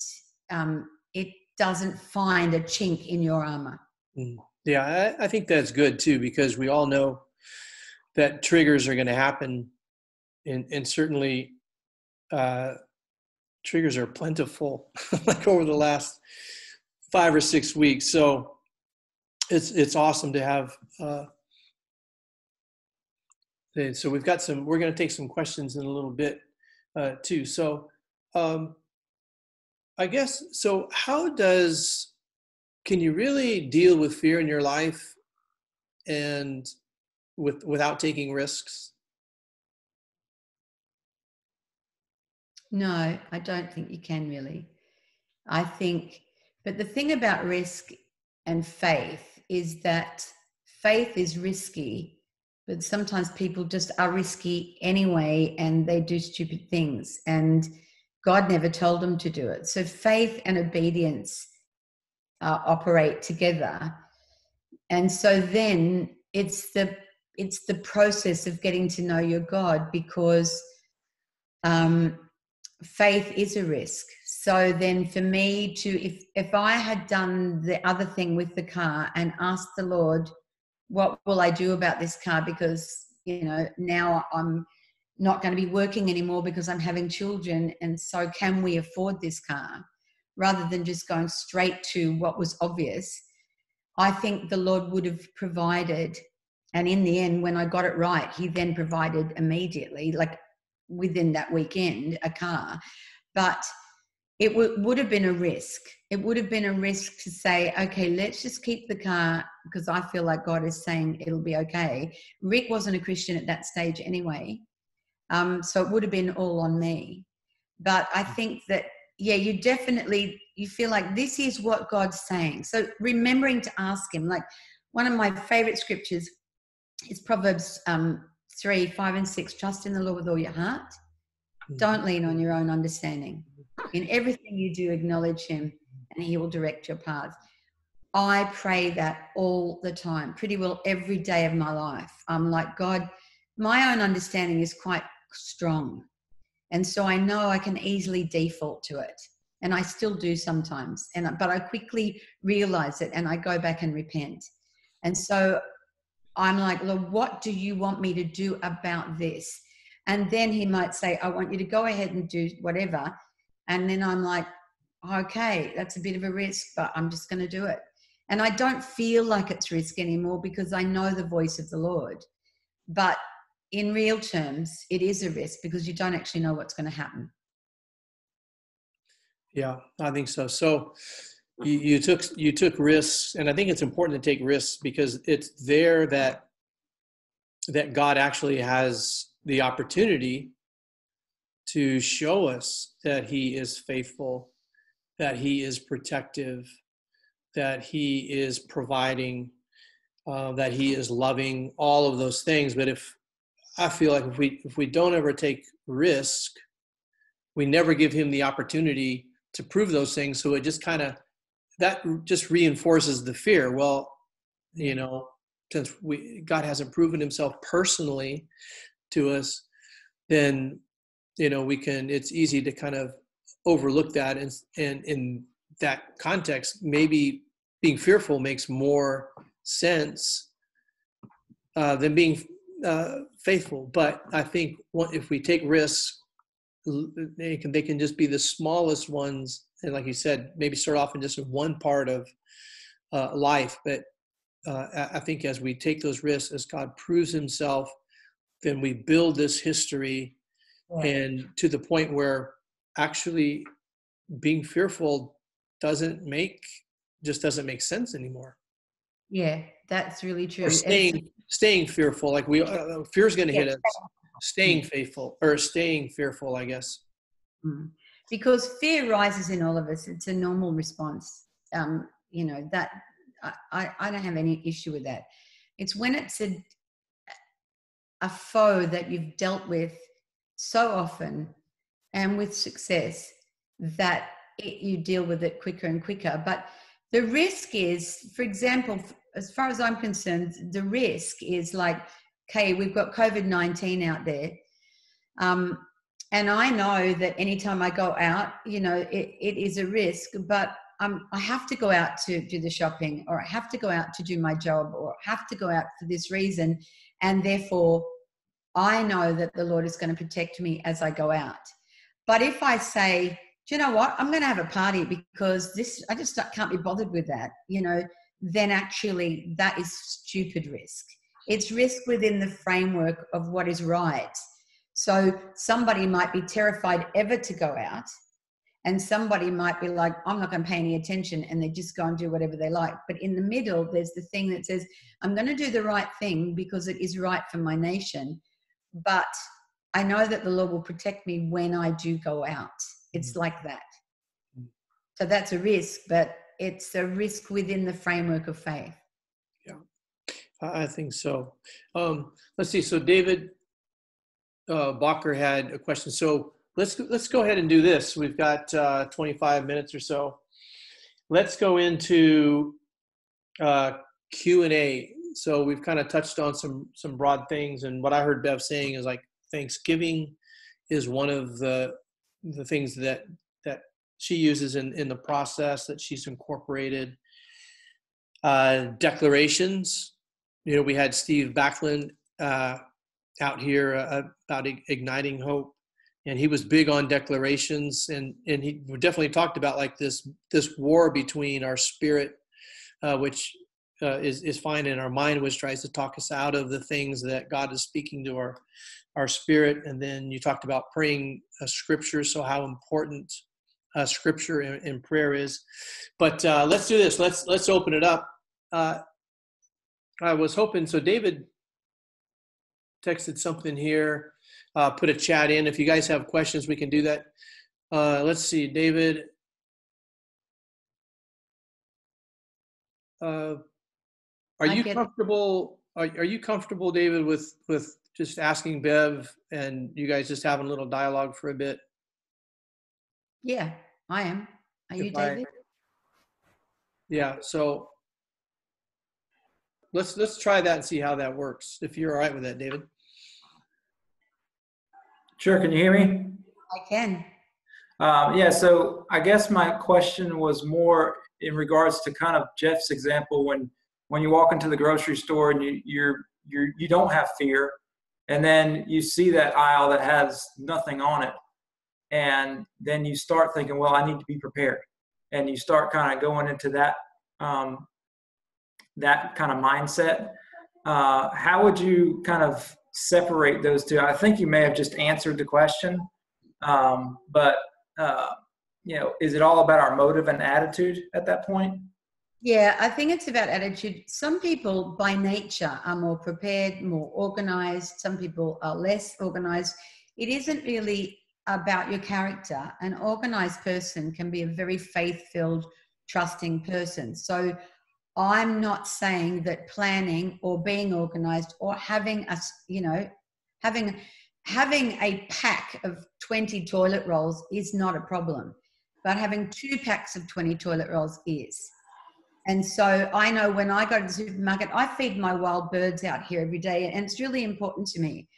um, it doesn't find a chink in your armor. Mm. Yeah, I, I think that's good too because we all know that triggers are going to happen, and and certainly uh, triggers are plentiful, like over the last five or six weeks. So it's it's awesome to have. Uh, so we've got some. We're going to take some questions in a little bit uh, too. So um, I guess so. How does can you really deal with fear in your life and with without taking risks? No, I don't think you can really. I think, but the thing about risk and faith is that faith is risky, but sometimes people just are risky anyway and they do stupid things. And God never told them to do it. So faith and obedience uh, operate together. And so then it's the it's the process of getting to know your God because um, faith is a risk. So then for me to if if I had done the other thing with the car and asked the Lord, what will I do about this car? Because you know now I'm not going to be working anymore because I'm having children, and so can we afford this car? Rather than just going straight to what was obvious, I think the Lord would have provided. And in the end, when I got it right, He then provided immediately, like within that weekend, a car. But it w- would have been a risk. It would have been a risk to say, okay, let's just keep the car because I feel like God is saying it'll be okay. Rick wasn't a Christian at that stage anyway. Um, so it would have been all on me. But I think that, yeah, you definitely, you feel like this is what God's saying. So remembering to ask Him, like one of my favorite scriptures is Proverbs um, 3, 5, and 6. Trust in the Lord with all your heart. Don't lean on your own understanding. In everything you do, acknowledge Him, and He will direct your path. I pray that all the time, pretty well every day of my life. I'm like, God, my own understanding is quite strong. And so I know I can easily default to it. And I still do sometimes. And but I quickly realize it and I go back and repent. And so I'm like, what do you want me to do about this? And then he might say, I want you to go ahead and do whatever. And then I'm like, okay, that's a bit of a risk, but I'm just going to do it. And I don't feel like it's risk anymore because I know the voice of the Lord. But in real terms, it is a risk because you don't actually know what's going to happen. Yeah, I think so. So you, took you took risks, and I think it's important to take risks because it's there that that God actually has the opportunity to show us that He is faithful, that He is protective, that He is providing, uh, that He is loving, all of those things. But if I feel like if we if we don't ever take risk, we never give Him the opportunity to prove those things. So it just kind of that just reinforces the fear. Well, you know, since we God hasn't proven Himself personally to us, then you know we can. It's easy to kind of overlook that, and and in that context, maybe being fearful makes more sense uh, than being uh, faithful. But I think if we take risks they can they can just be the smallest ones and like you said maybe start off in just one part of uh, life but uh, i think as we take those risks as god proves himself then we build this history and to the point where actually being fearful doesn't make just doesn't make sense anymore. Yeah that's really true. Or staying staying fearful like we uh, fear is going to hit us. Staying faithful or staying fearful i guess. Mm. Because fear rises in all of us. It's a normal response. Um, you know that I, I don't have any issue with that. It's when it's a a foe that you've dealt with so often and with success that it, you deal with it quicker and quicker. But the risk is for example as far as i'm concerned the risk is like okay, we've got COVID 19 out there. Um, and I know that anytime I go out, you know, it, it is a risk, but um, I have to go out to do the shopping, or I have to go out to do my job, or I have to go out for this reason. And therefore, I know that the Lord is going to protect me as I go out. But if I say, do you know what? I'm going to have a party because this, I just can't be bothered with that, you know, then actually that is stupid risk. It's risk within the framework of what is right. So somebody might be terrified ever to go out, and somebody might be like, I'm not going to pay any attention, and they just go and do whatever they like. But in the middle, there's the thing that says, I'm going to do the right thing because it is right for my nation. But I know that the Lord will protect me when I do go out. It's mm. like that. Mm. So that's a risk, but it's a risk within the framework of faith. Yeah, I think so. Um, let's see. So David uh, had a question. So let's let's go ahead and do this. We've got uh, 25 minutes or so. Let's go into uh, Q and A. So we've kind of touched on some some broad things, and what I heard Bev saying is like Thanksgiving is one of the the things that that she uses in in the process that she's incorporated. Uh, declarations you know, we had Steve Backlund uh, out here uh, about igniting hope, and he was big on declarations, and and he definitely talked about like this this war between our spirit, uh, which uh, is is fine, and our mind, which tries to talk us out of the things that God is speaking to our our spirit, and then you talked about praying uh, scripture, so how important uh, scripture and, and, prayer is. But let's do this. Let's let's open it up. I was hoping so. David texted something here. Uh, put a chat in. If you guys have questions, we can do that. Uh, let's see, David. Uh, are you comfortable? Are, are you comfortable, David, with with just asking Bev and you guys just having a little dialogue for a bit? Yeah, I am. Are you, David? I, yeah. So let's let's try that and see how that works. If you're all right with that, David. Sure. Can you hear me? I can. Um, yeah, so I guess my question was more in regards to kind of Jeff's example when when you walk into the grocery store and you you're you're you don't have fear, and then you see that aisle that has nothing on it, and then you start thinking, well, I need to be prepared, and you start kind of going into that um, that kind of mindset. Uh, how would you kind of separate those two? I think you may have just answered the question, um, but uh, you know, is it all about our motive and attitude at that point? Yeah, I think it's about attitude. Some people by nature are more prepared, more organized. Some people are less organized. It isn't really about your character. An organized person can be a very faith filled, trusting person. So I'm not saying that planning or being organized or having us, you know, having having a pack of 20 toilet rolls is not a problem, but having two packs of 20 toilet rolls is. And so I know when I go to the supermarket, I feed my wild birds out here every day, and it's really important to me.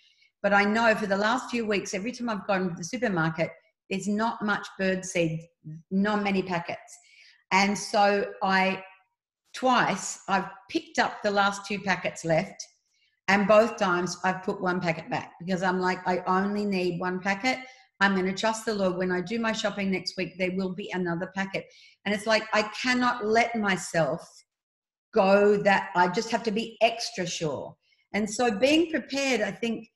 But I know for the last few weeks, every time I've gone to the supermarket, there's not much bird seed, not many packets. And so I, twice, I've picked up the last two packets left and both times I've put one packet back because I'm like, I only need one packet. I'm going to trust the Lord. When I do my shopping next week, there will be another packet. And it's like, I cannot let myself go that I just have to be extra sure. And so being prepared, I think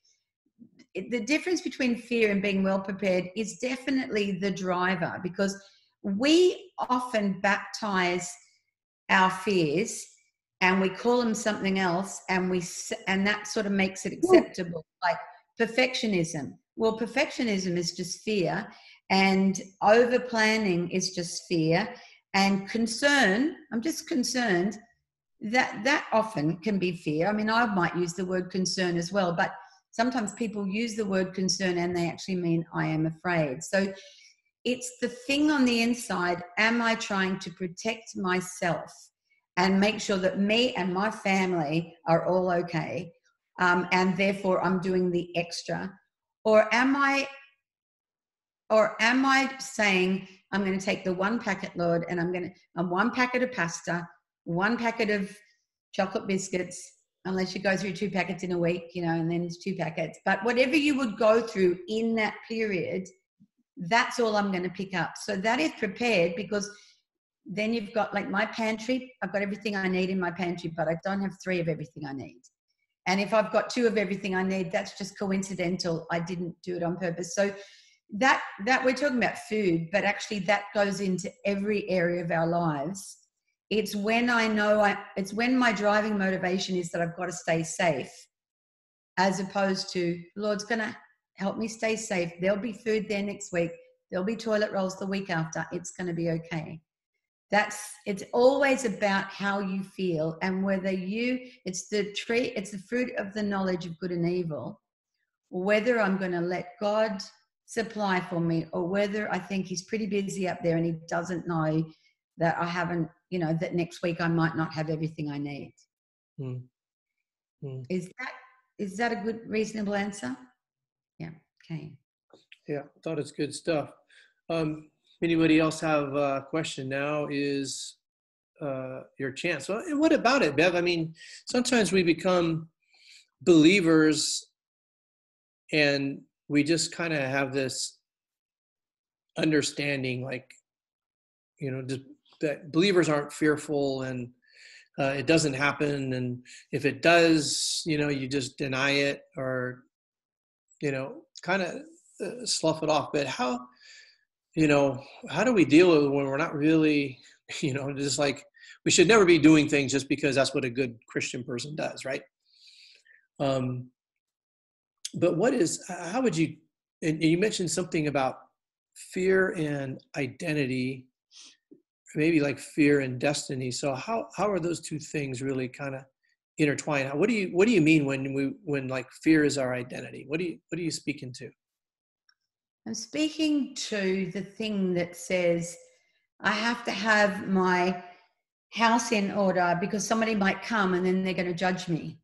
the difference between fear and being well prepared is definitely the driver because we often baptize our fears and we call them something else and we and that sort of makes it acceptable like perfectionism. Well perfectionism is just fear and over planning is just fear and concern i'm just concerned that that often can be fear. I mean i might use the word concern as well but sometimes people use the word concern and they actually mean i am afraid. So it's the thing on the inside am i trying to protect myself and make sure that me and my family are all okay um, and therefore i'm doing the extra? Or am i or am i saying i'm going to take the one packet lord and i'm going to and one packet of pasta one packet of chocolate biscuits unless you go through two packets in a week you know and then it's two packets but whatever you would go through in that period that's all i'm going to pick up so that is prepared because then you've got like my pantry. I've got everything I need in my pantry, but I don't have three of everything I need. And if I've got two of everything I need, that's just coincidental. I didn't do it on purpose. So that that we're talking about food, but actually that goes into every area of our lives. It's when I know I it's when my driving motivation is that I've got to stay safe, as opposed to Lord's gonna help me stay safe. There'll be food there next week. There'll be toilet rolls the week after. It's gonna be okay that's it's always about how you feel and whether you it's the tree it's the fruit of the knowledge of good and evil whether i'm going to let god supply for me or whether i think he's pretty busy up there and he doesn't know that i haven't you know that next week i might not have everything i need mm. Mm. is that is that a good reasonable answer yeah okay yeah thought it's good stuff um, anybody else have a question now is uh, your chance. Well, what about it, Bev? I mean, sometimes we become believers and we just kind of have this understanding like, you know, just that believers aren't fearful and uh, it doesn't happen. And if it does, you know, you just deny it or, you know, kind of uh, slough it off. But how, you know, how do we deal with when we're not really, you know, just like we should never be doing things just because that's what a good Christian person does, right? Um, but what is, how would you, and you mentioned something about fear and identity, maybe like fear and destiny. So how, how are those two things really kind of intertwined? What do you, what do you mean when we, when like fear is our identity? What do you, what are you speaking to? I'm speaking to the thing that says I have to have my house in order because somebody might come and then they're going to judge me.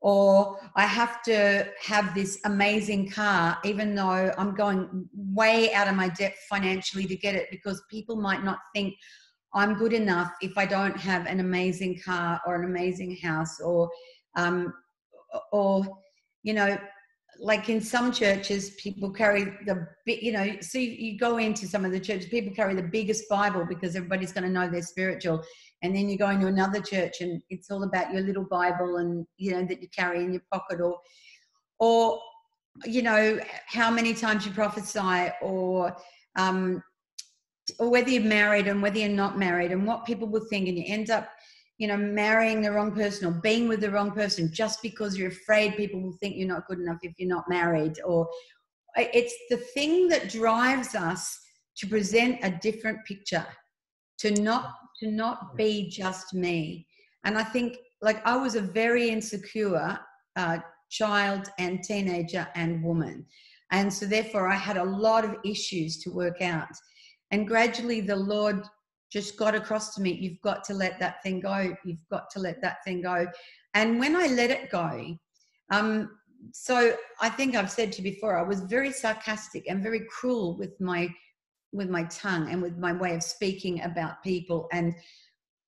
or I have to have this amazing car, even though I'm going way out of my depth financially to get it, because people might not think I'm good enough if I don't have an amazing car or an amazing house, or, um, or you know, like in some churches, people carry the you know, so you, you go into some of the churches, people carry the biggest Bible because everybody's going to know they're spiritual. And then you go into another church and it's all about your little Bible and, you know, that you carry in your pocket or, or, you know, how many times you prophesy or, um, or whether you're married and whether you're not married and what people will think. And you end up you know, marrying the wrong person or being with the wrong person just because you're afraid people will think you're not good enough if you're not married. Or it's the thing that drives us to present a different picture, to not to not be just me. And I think like I was a very insecure uh, child and teenager and woman. And so therefore I had a lot of issues to work out. And gradually the Lord just got across to me you've got to let that thing go. You've got to let that thing go. And when i let it go um so i think i've said to you before i was very sarcastic and very cruel with my with my tongue and with my way of speaking about people. And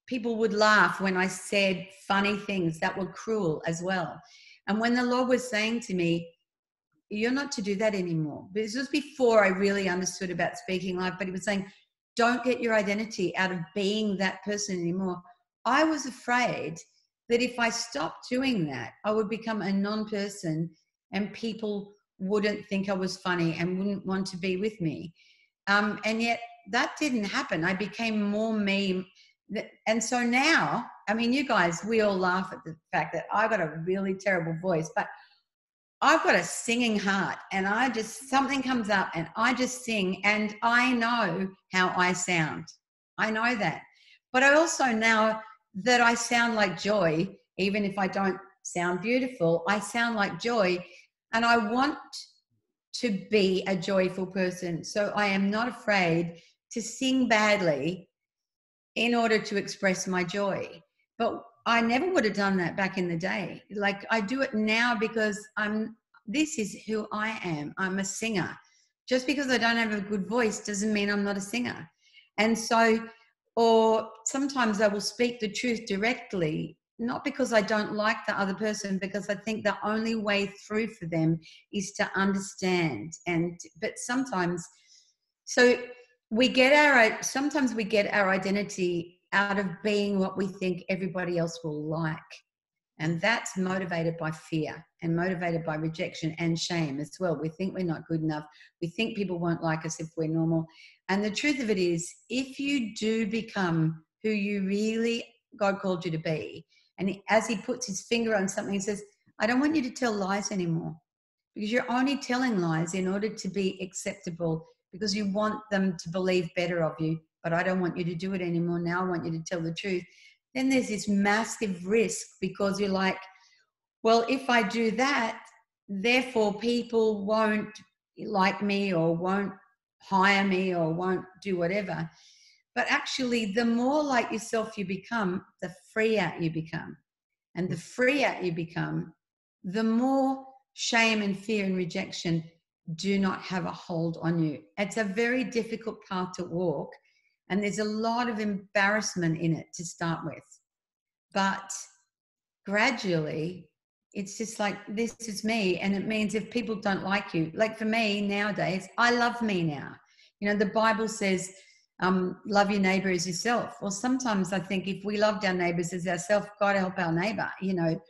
people would laugh when i said funny things that were cruel as well. And when the lord was saying to me you're not to do that anymore this was before i really understood about speaking life but he was saying don't get your identity out of being that person anymore. I was afraid that if I stopped doing that, I would become a non person and people wouldn't think I was funny and wouldn't want to be with me. Um, and yet that didn't happen. I became more me. And so now, I mean, you guys, we all laugh at the fact that I got a really terrible voice, but I've got a singing heart and I just, something comes up and I just sing and I know how I sound. I know that. But I also know that I sound like joy, even if I don't sound beautiful, I sound like joy and I want to be a joyful person. So I am not afraid to sing badly in order to express my joy. But I never would have done that back in the day. Like I do it now because I'm this is who I am. I'm a singer. Just because I don't have a good voice doesn't mean I'm not a singer. And so or sometimes I will speak the truth directly, not because I don't like the other person, because I think the only way through for them is to understand. And but sometimes so we get our sometimes we get our identity out of being what we think everybody else will like. And that's motivated by fear and motivated by rejection and shame as well. We think we're not good enough. We think people won't like us if we're normal. And the truth of it is, if you do become who you really God called you to be, and as He puts His finger on something, He says, I don't want you to tell lies anymore because you're only telling lies in order to be acceptable because you want them to believe better of you but I don't want you to do it anymore. Now I want you to tell the truth. Then there's this massive risk because you're like, well, if I do that, therefore people won't like me or won't hire me or won't do whatever. But actually, the more like yourself you become, the freer you become. And the freer you become, the more shame and fear and rejection do not have a hold on you. It's a very difficult path to walk and there's a lot of embarrassment in it to start with. But gradually, it's just like, this is me. And it means if people don't like you, like for me nowadays, I love me now. You know, the Bible says, um, love your neighbor as yourself. Well, sometimes I think if we loved our neighbors as ourselves, God help our neighbor, you know.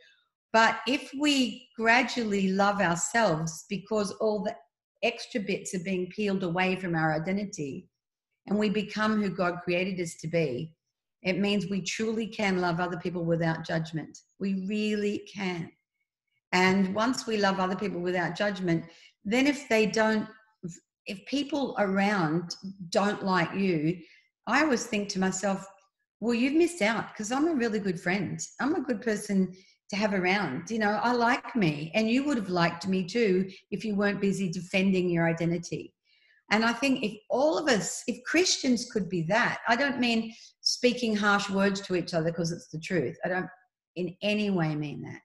But if we gradually love ourselves because all the extra bits are being peeled away from our identity, and we become who God created us to be, it means we truly can love other people without judgment. We really can. And once we love other people without judgment, then if they don't, if people around don't like you, I always think to myself, well, you've missed out because I'm a really good friend. I'm a good person to have around. You know, I like me, and you would have liked me too if you weren't busy defending your identity. And I think if all of us, if Christians could be that, I don't mean speaking harsh words to each other because it's the truth. I don't in any way mean that.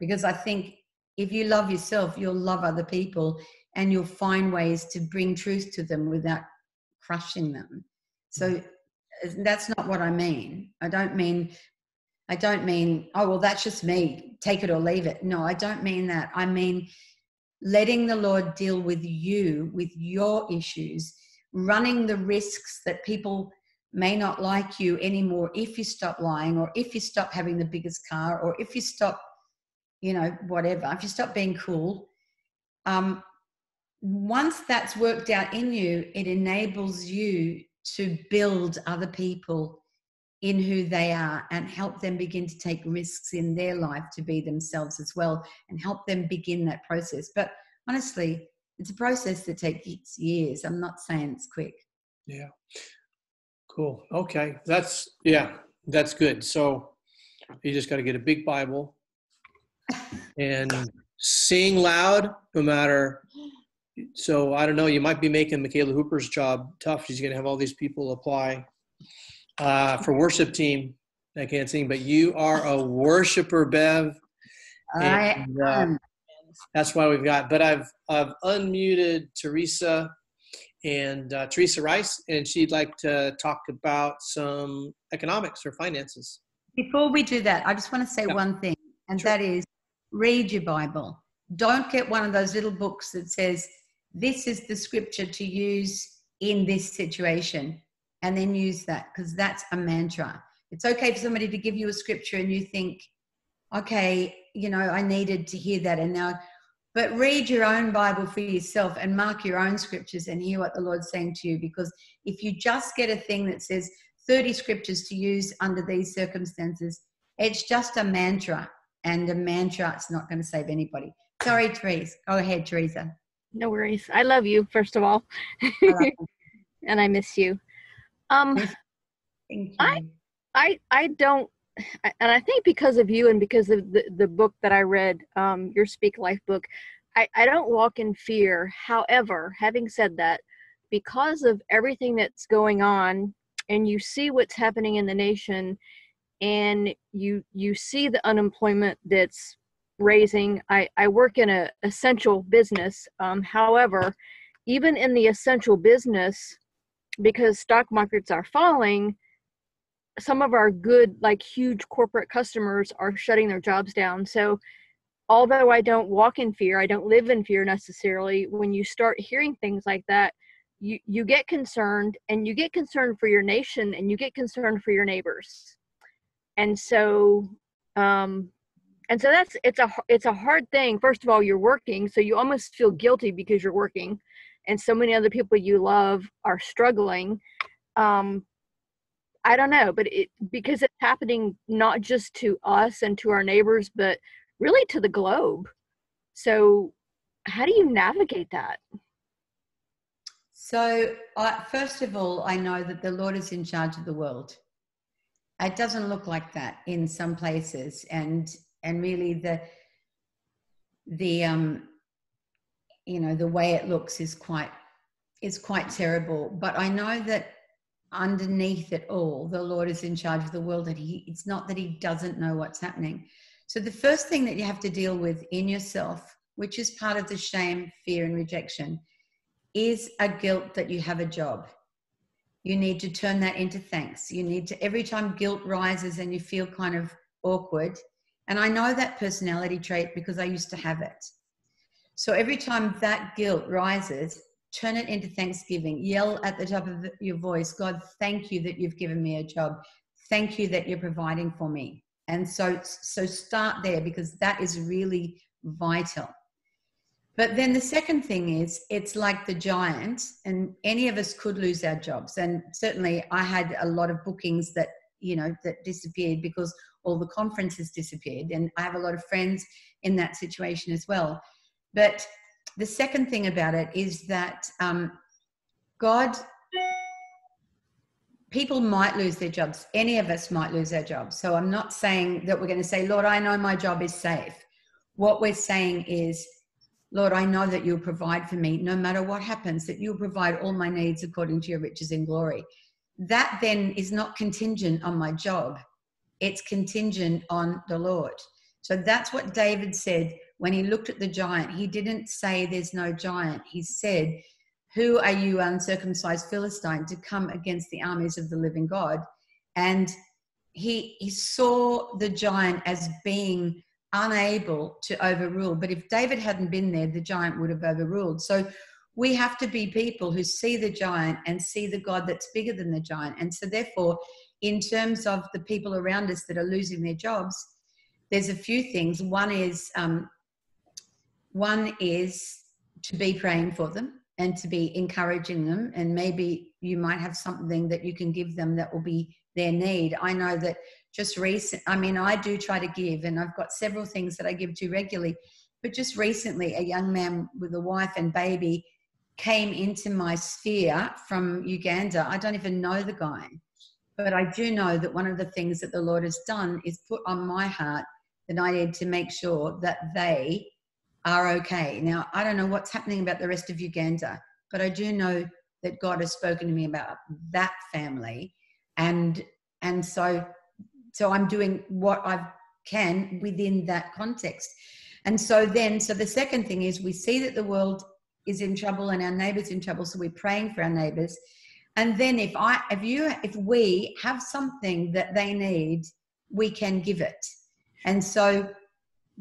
because I think if you love yourself, you'll love other people and you'll find ways to bring truth to them without crushing them. So mm. uh, that's not what I mean. I don't mean I don't mean, oh, well, that's just me, take it or leave it. No, I don't mean that. I mean letting the Lord deal with you, with your issues, running the risks that people may not like you anymore if you stop lying or if you stop having the biggest car or if you stop, you know, whatever, if you stop being cool. Um, once that's worked out in you, it enables you to build other people in who they are and help them begin to take risks in their life to be themselves as well and help them begin that process. But honestly, it's a process that takes years. I'm not saying it's quick. Yeah. Cool. Okay. That's, yeah, that's good. So you just got to get a big Bible and sing loud no matter. So I don't know, you might be making Michaela Hooper's job tough. She's going to have all these people apply uh, for worship team. I can't sing, but you are a worshiper, Bev. I And, uh, am. that's why we've got. But I've I've unmuted Teresa and uh, Teresa Rice, and she'd like to talk about some economics or finances. Before we do that, I just want to say Yeah. one thing, and Sure. that is read your Bible. Don't get one of those little books that says, this is the scripture to use in this situation, and then use that, because that's a mantra. It's okay for somebody to give you a scripture and you think, okay, you know, I needed to hear that, and now, but read your own Bible for yourself and mark your own scriptures and hear what the Lord's saying to you, because if you just get a thing that says, 30 scriptures to use under these circumstances. It's just a mantra, and a mantra is not going to save anybody. Sorry, Therese. Go ahead, Teresa. No worries. I love you, first of all, and I miss you. Um, I- I I don't, and I think because of you and because of the the book that I read, um, your Speak Life book, I I don't walk in fear. However, having said that, because of everything that's going on, and you see what's happening in the nation, and you you see the unemployment that's raising. I I work in a essential business. Um, however, even in the essential business, because stock markets are falling some of our good like huge corporate customers are shutting their jobs down. So although i don't walk in fear i don't live in fear necessarily when you start hearing things like that you you get concerned and you get concerned for your nation and you get concerned for your neighbors. And so um and so that's it's a it's a hard thing. First of all you're working so you almost feel guilty because you're working and so many other people you love are struggling um I don't know, but it because it's happening not just to us and to our neighbors, but really to the globe. So, how do you navigate that? So, I, first of all, I know that the Lord is in charge of the world. It doesn't look like that in some places, and and really the the um you know the way it looks is quite is quite terrible. But I know that underneath it all, the Lord is in charge of the world, and He it's not that He doesn't know what's happening. So the first thing that you have to deal with in yourself, which is part of the shame, fear, and rejection, is a guilt that you have a job. You need to turn that into thanks. You need to, every time guilt rises and you feel kind of awkward, and I know that personality trait because I used to have it. So every time that guilt rises, turn it into thanksgiving. Yell at the top of your voice, God, thank you that you've given me a job. Thank you that you're providing for me. And so, so start there because that is really vital. But then the second thing is, it's like the giant, and any of us could lose our jobs. And certainly, I had a lot of bookings that you know that disappeared because all the conferences disappeared, and I have a lot of friends in that situation as well. But the second thing about it is that um, God, people might lose their jobs. Any of us might lose our jobs. So I'm not saying that we're going to say, Lord, I know my job is safe. What we're saying is, Lord, I know that you'll provide for me no matter what happens, that you'll provide all my needs according to your riches in glory. That then is not contingent on my job, it's contingent on the Lord. So that's what David said when he looked at the giant. He didn't say there's no giant. He said, Who are you, uncircumcised Philistine, to come against the armies of the living God? And he, he saw the giant as being unable to overrule. But if David hadn't been there, the giant would have overruled. So we have to be people who see the giant and see the God that's bigger than the giant. And so, therefore, in terms of the people around us that are losing their jobs, there's a few things. One is um, one is to be praying for them and to be encouraging them, and maybe you might have something that you can give them that will be their need. I know that just recent. I mean, I do try to give, and I've got several things that I give to regularly. But just recently, a young man with a wife and baby came into my sphere from Uganda. I don't even know the guy, but I do know that one of the things that the Lord has done is put on my heart that I need to make sure that they are okay. Now, I don't know what's happening about the rest of Uganda, but I do know that God has spoken to me about that family. And and so so I'm doing what I can within that context. And so then, so the second thing is we see that the world is in trouble and our neighbors in trouble, so we're praying for our neighbors. And then if I if you if we have something that they need, we can give it. And so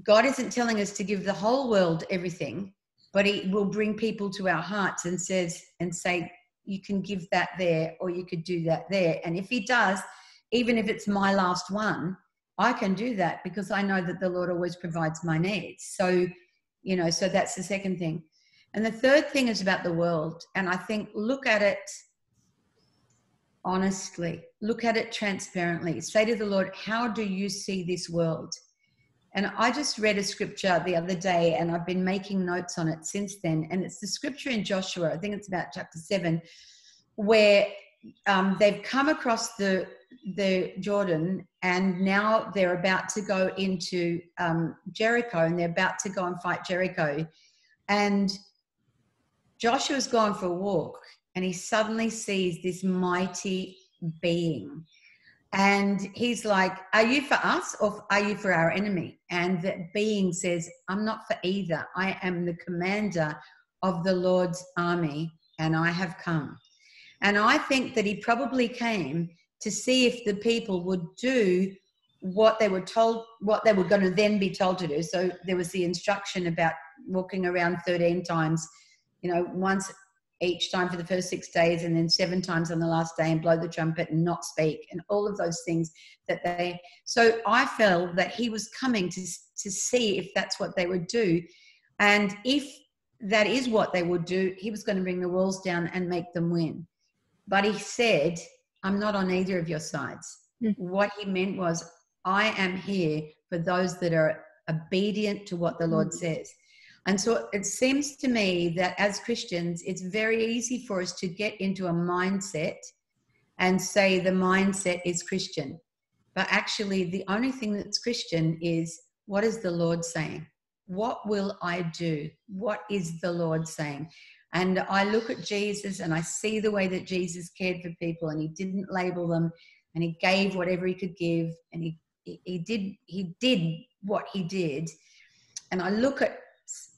God isn't telling us to give the whole world everything, but He will bring people to our hearts and says and say, you can give that there or you could do that there. And if He does, even if it's my last one, I can do that because I know that the Lord always provides my needs. So, you know, so that's the second thing. And the third thing is about the world. And I think look at it honestly, look at it transparently. Say to the Lord, How do you see this world? And I just read a scripture the other day and I've been making notes on it since then. And it's the scripture in Joshua, I think it's about chapter seven, where um, they've come across the the Jordan and now they're about to go into um, Jericho and they're about to go and fight Jericho. And Joshua's gone for a walk and he suddenly sees this mighty being. And he's like, Are you for us or are you for our enemy? And that being says, I'm not for either. I am the commander of the Lord's army and I have come. And I think that he probably came to see if the people would do what they were told, what they were going to then be told to do. So there was the instruction about walking around 13 times, you know, once each time for the first six days and then seven times on the last day and blow the trumpet and not speak and all of those things that they so i felt that he was coming to to see if that's what they would do. And if that is what they would do he was going to bring the walls down and make them win. But he said i'm not on either of your sides. Mm. what he meant was i am here for those that are obedient to what the lord says and so it seems to me that as Christians, it's very easy for us to get into a mindset and say the mindset is Christian. But actually, the only thing that's Christian is what is the Lord saying? What will I do? What is the Lord saying? And I look at Jesus and I see the way that Jesus cared for people and he didn't label them and he gave whatever he could give and he, he, he did he did what he did. And I look at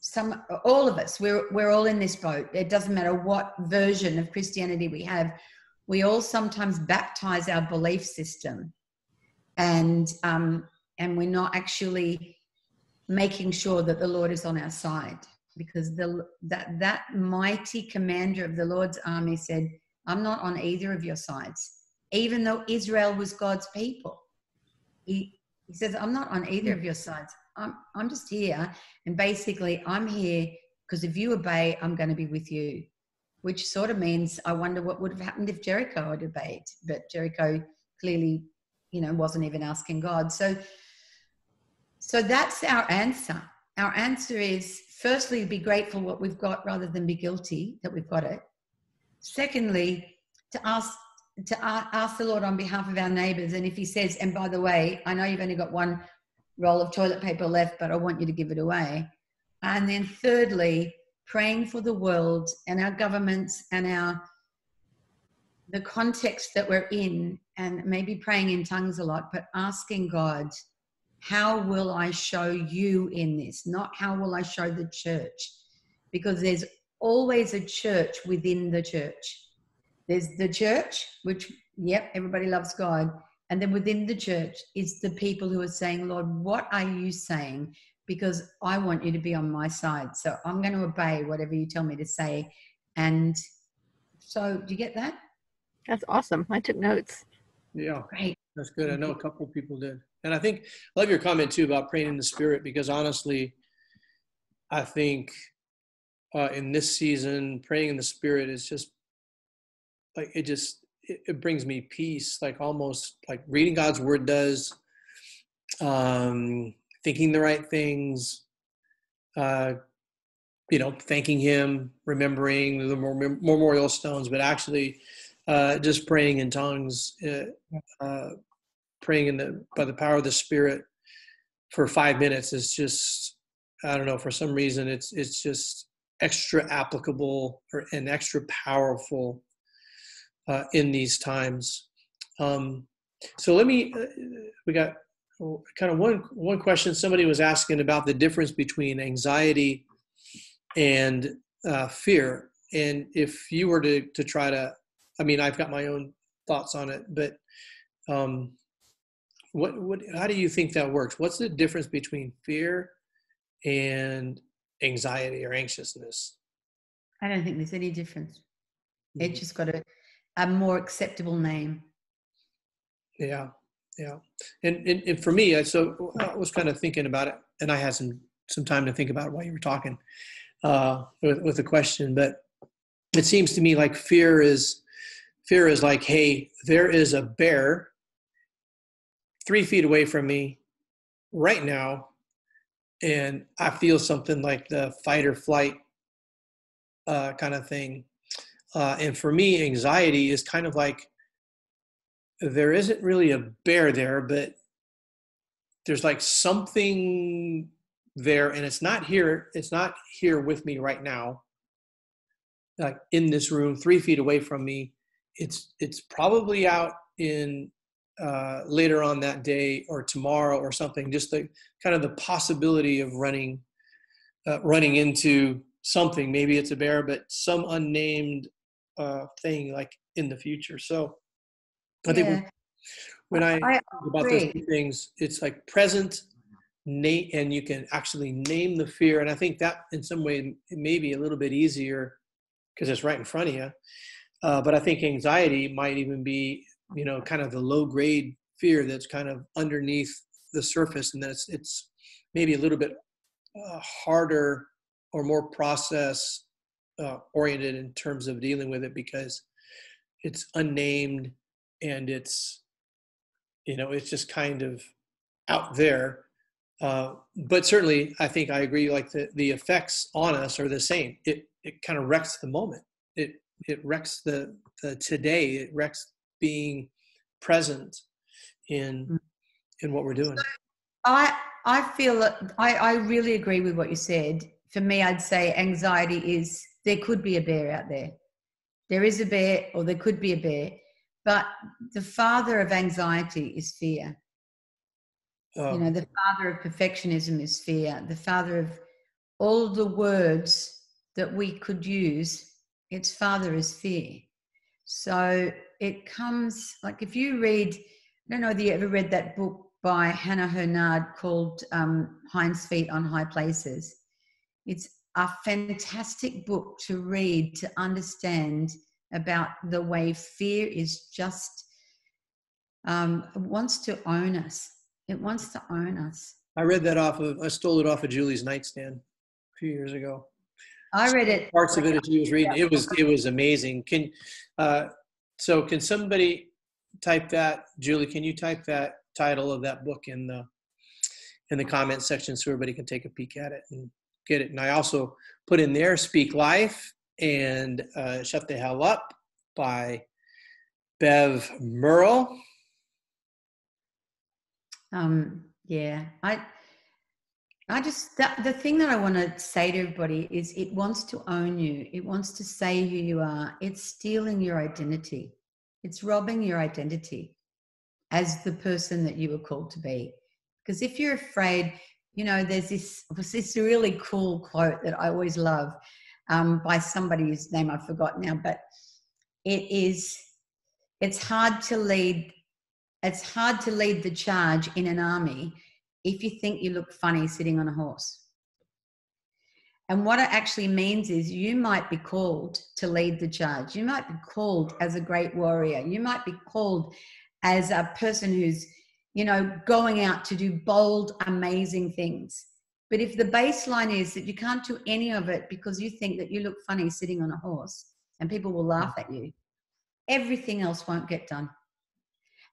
some all of us we're we're all in this boat. It doesn't matter what version of christianity we have we all sometimes baptize our belief system. And um and we're not actually making sure that the lord is on our side because the that that mighty commander of the lord's army said i'm not on either of your sides. Even though israel was god's people he he says i'm not on either of your sides I'm, I'm just here. And basically, I'm here because if you obey, I'm going to be with you, which sort of means I wonder what would have happened if Jericho had obeyed. But Jericho clearly, you know, wasn't even asking God. So, so that's our answer. Our answer is firstly, be grateful what we've got rather than be guilty that we've got it. Secondly, to ask to ask the Lord on behalf of our neighbors. And if He says, and by the way, I know you've only got one roll of toilet paper left, but I want you to give it away. And then, thirdly, praying for the world and our governments and our the context that we're in, and maybe praying in tongues a lot, but asking God how will I show you in this? Not how will I show the church? Because there's always a church within the church. There's the church, which, yep, everybody loves God. And then within the church is the people who are saying, Lord, what are you saying? Because I want you to be on my side. So I'm going to obey whatever you tell me to say. And so, do you get that? That's awesome. I took notes. Yeah, Great. that's good. I know a couple of people did. And I think, I love your comment too about praying in the spirit because honestly, I think uh, in this season, praying in the spirit is just like, it just, it, it brings me peace, like almost like reading God's word does, um, thinking the right things, uh, you know, thanking Him, remembering the mem- memorial stones, but actually uh, just praying in tongues, uh, uh, praying in the by the power of the Spirit for five minutes is just I don't know for some reason it's it's just extra applicable or and extra powerful uh, in these times. Um, so let me uh, we got kind of one one question somebody was asking about the difference between anxiety and uh, fear and if you were to to try to i mean i've got my own thoughts on it but um what what how do you think that works what's the difference between fear and anxiety or anxiousness I don't think there's any difference. It just got a, a more acceptable name. yeah yeah and, and and for me I- so i was kind of thinking about it and i had some some time to think about it while you were talking uh with, with the question but it seems to me like fear is fear is like hey there is a bear three feet away from me right now and i feel something like the fight or flight uh, kind of thing uh, and for me anxiety is kind of like there isn't really a bear there but there's like something there and it's not here it's not here with me right now. Like in this room three feet away from me it's it's probably out in uh, later on that day or tomorrow or something just the kind of the possibility of running uh, running into something. Maybe it's a bear but some unnamed uh, thing like in the future. So i think Yeah. when i, I think about those two things it's like present name and you can actually name the fear and i think that in some way it may be a little bit easier because it's right in front of you. Uh, but i think anxiety might even be you know kind of the low grade fear that's kind of underneath the surface and that's it's maybe a little bit uh, harder or more process uh, oriented in terms of dealing with it because it's unnamed and it's you know it's just kind of out there. Uh, but certainly i think i agree like the, the effects on us are the same. It it kind of wrecks the moment. It it wrecks the the today. It wrecks being present in in what we're doing. I I feel that I, I really agree with what you said. For me, I'd say anxiety is there could be a bear out there. There is a bear, or there could be a bear, but the father of anxiety is fear. Uh, you know, the father of perfectionism is fear. The father of all the words that we could use, its father is fear. So it comes like if you read, I don't know whether you ever read that book by Hannah Hurnard called um, Hind's Feet on High Places. It's a fantastic book to read to understand about the way fear is just um, wants to own us. It wants to own us. i read that off of i stole it off of julie's nightstand a few years ago I read it. parts of it as she was reading it was it was amazing can uh so can somebody type that julie can you type that title of that book in the in the comment section so everybody can take a peek at it and get it and i also put in there speak life and uh, shut the hell up by bev Murrill Um, yeah, I, I just that, the thing that I want to say to everybody is it wants to own you. It wants to say who you are. It's stealing your identity. It's robbing your identity as the person that you were called to be. Because if you're afraid, you know, there's this this really cool quote that I always love um, by somebody whose name I've forgot now, but it is it's hard to lead it's hard to lead the charge in an army if you think you look funny sitting on a horse. And what it actually means is you might be called to lead the charge. You might be called as a great warrior. You might be called as a person who's, you know, going out to do bold, amazing things. But if the baseline is that you can't do any of it because you think that you look funny sitting on a horse and people will laugh at you, everything else won't get done.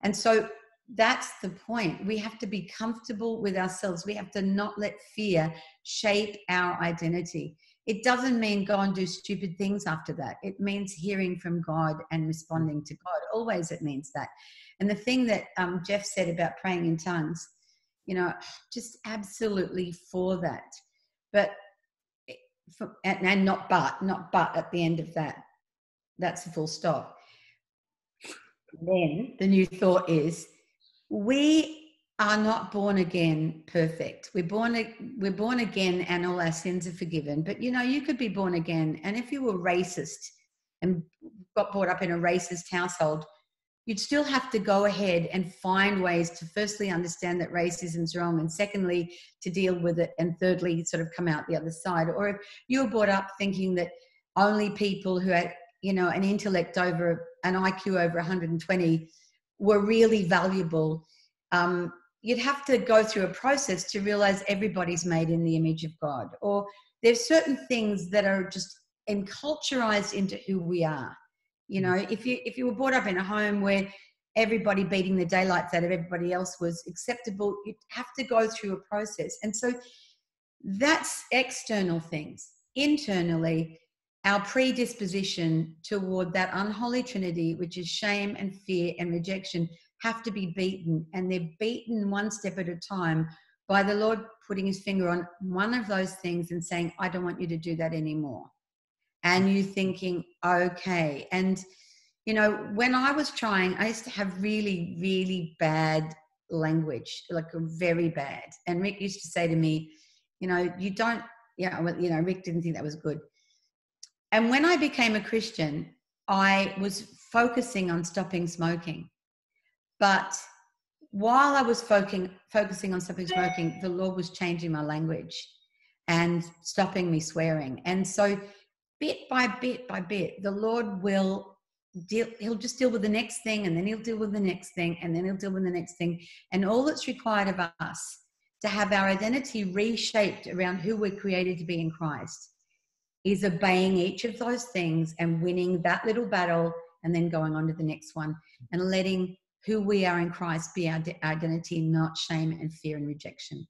And so that's the point. We have to be comfortable with ourselves. We have to not let fear shape our identity. It doesn't mean go and do stupid things after that. It means hearing from God and responding to God. Always it means that. And the thing that um, Jeff said about praying in tongues, you know, just absolutely for that. But, and, and not but, not but at the end of that. That's a full stop. Then the new thought is we are not born again perfect. We're born we're born again and all our sins are forgiven. But you know, you could be born again and if you were racist and got brought up in a racist household, you'd still have to go ahead and find ways to firstly understand that racism's wrong and secondly to deal with it and thirdly sort of come out the other side. Or if you were brought up thinking that only people who had, you know, an intellect over an IQ over 120 were really valuable, um, you'd have to go through a process to realize everybody's made in the image of God. Or there's certain things that are just enculturized into who we are. You know, if you if you were brought up in a home where everybody beating the daylights out of everybody else was acceptable, you'd have to go through a process. And so that's external things. Internally, our predisposition toward that unholy trinity, which is shame and fear and rejection, have to be beaten. And they're beaten one step at a time by the Lord putting his finger on one of those things and saying, I don't want you to do that anymore. And you thinking, okay. And, you know, when I was trying, I used to have really, really bad language, like very bad. And Rick used to say to me, you know, you don't, you know, you know, Rick didn't think that was good and when I became a Christian, I was focusing on stopping smoking. But while I was focusing, focusing on stopping smoking, the Lord was changing my language and stopping me swearing. And so, bit by bit by bit, the Lord will deal, he'll just deal with the next thing, and then he'll deal with the next thing, and then he'll deal with the next thing. And all that's required of us to have our identity reshaped around who we're created to be in Christ is obeying each of those things and winning that little battle and then going on to the next one and letting who we are in Christ be our identity, not shame and fear and rejection.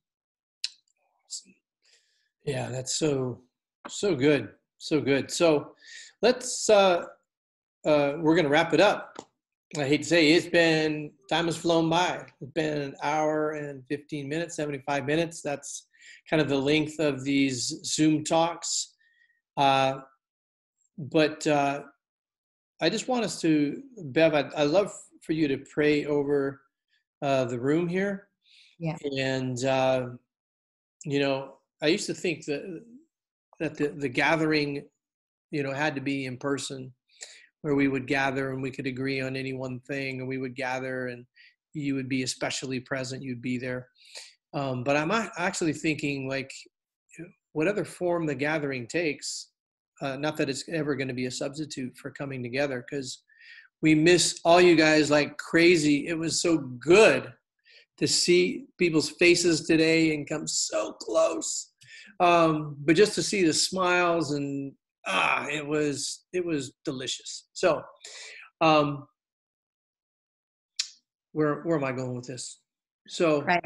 Yeah, that's so so good, so good. So let's uh, uh, we're gonna wrap it up. I hate to say it's been time has flown by. It's been an hour and 15 minutes, 75 minutes. That's kind of the length of these Zoom talks. Uh, but uh, I just want us to, Bev, I'd, i love for you to pray over uh, the room here. Yeah. And, uh, you know, I used to think that, that the, the gathering, you know, had to be in person where we would gather and we could agree on any one thing and we would gather and you would be especially present, you'd be there. Um, but I'm actually thinking like whatever form the gathering takes, uh, not that it's ever going to be a substitute for coming together because we miss all you guys like crazy. It was so good to see people's faces today and come so close. Um, but just to see the smiles and ah, it was it was delicious. So, um, where where am I going with this? So, right.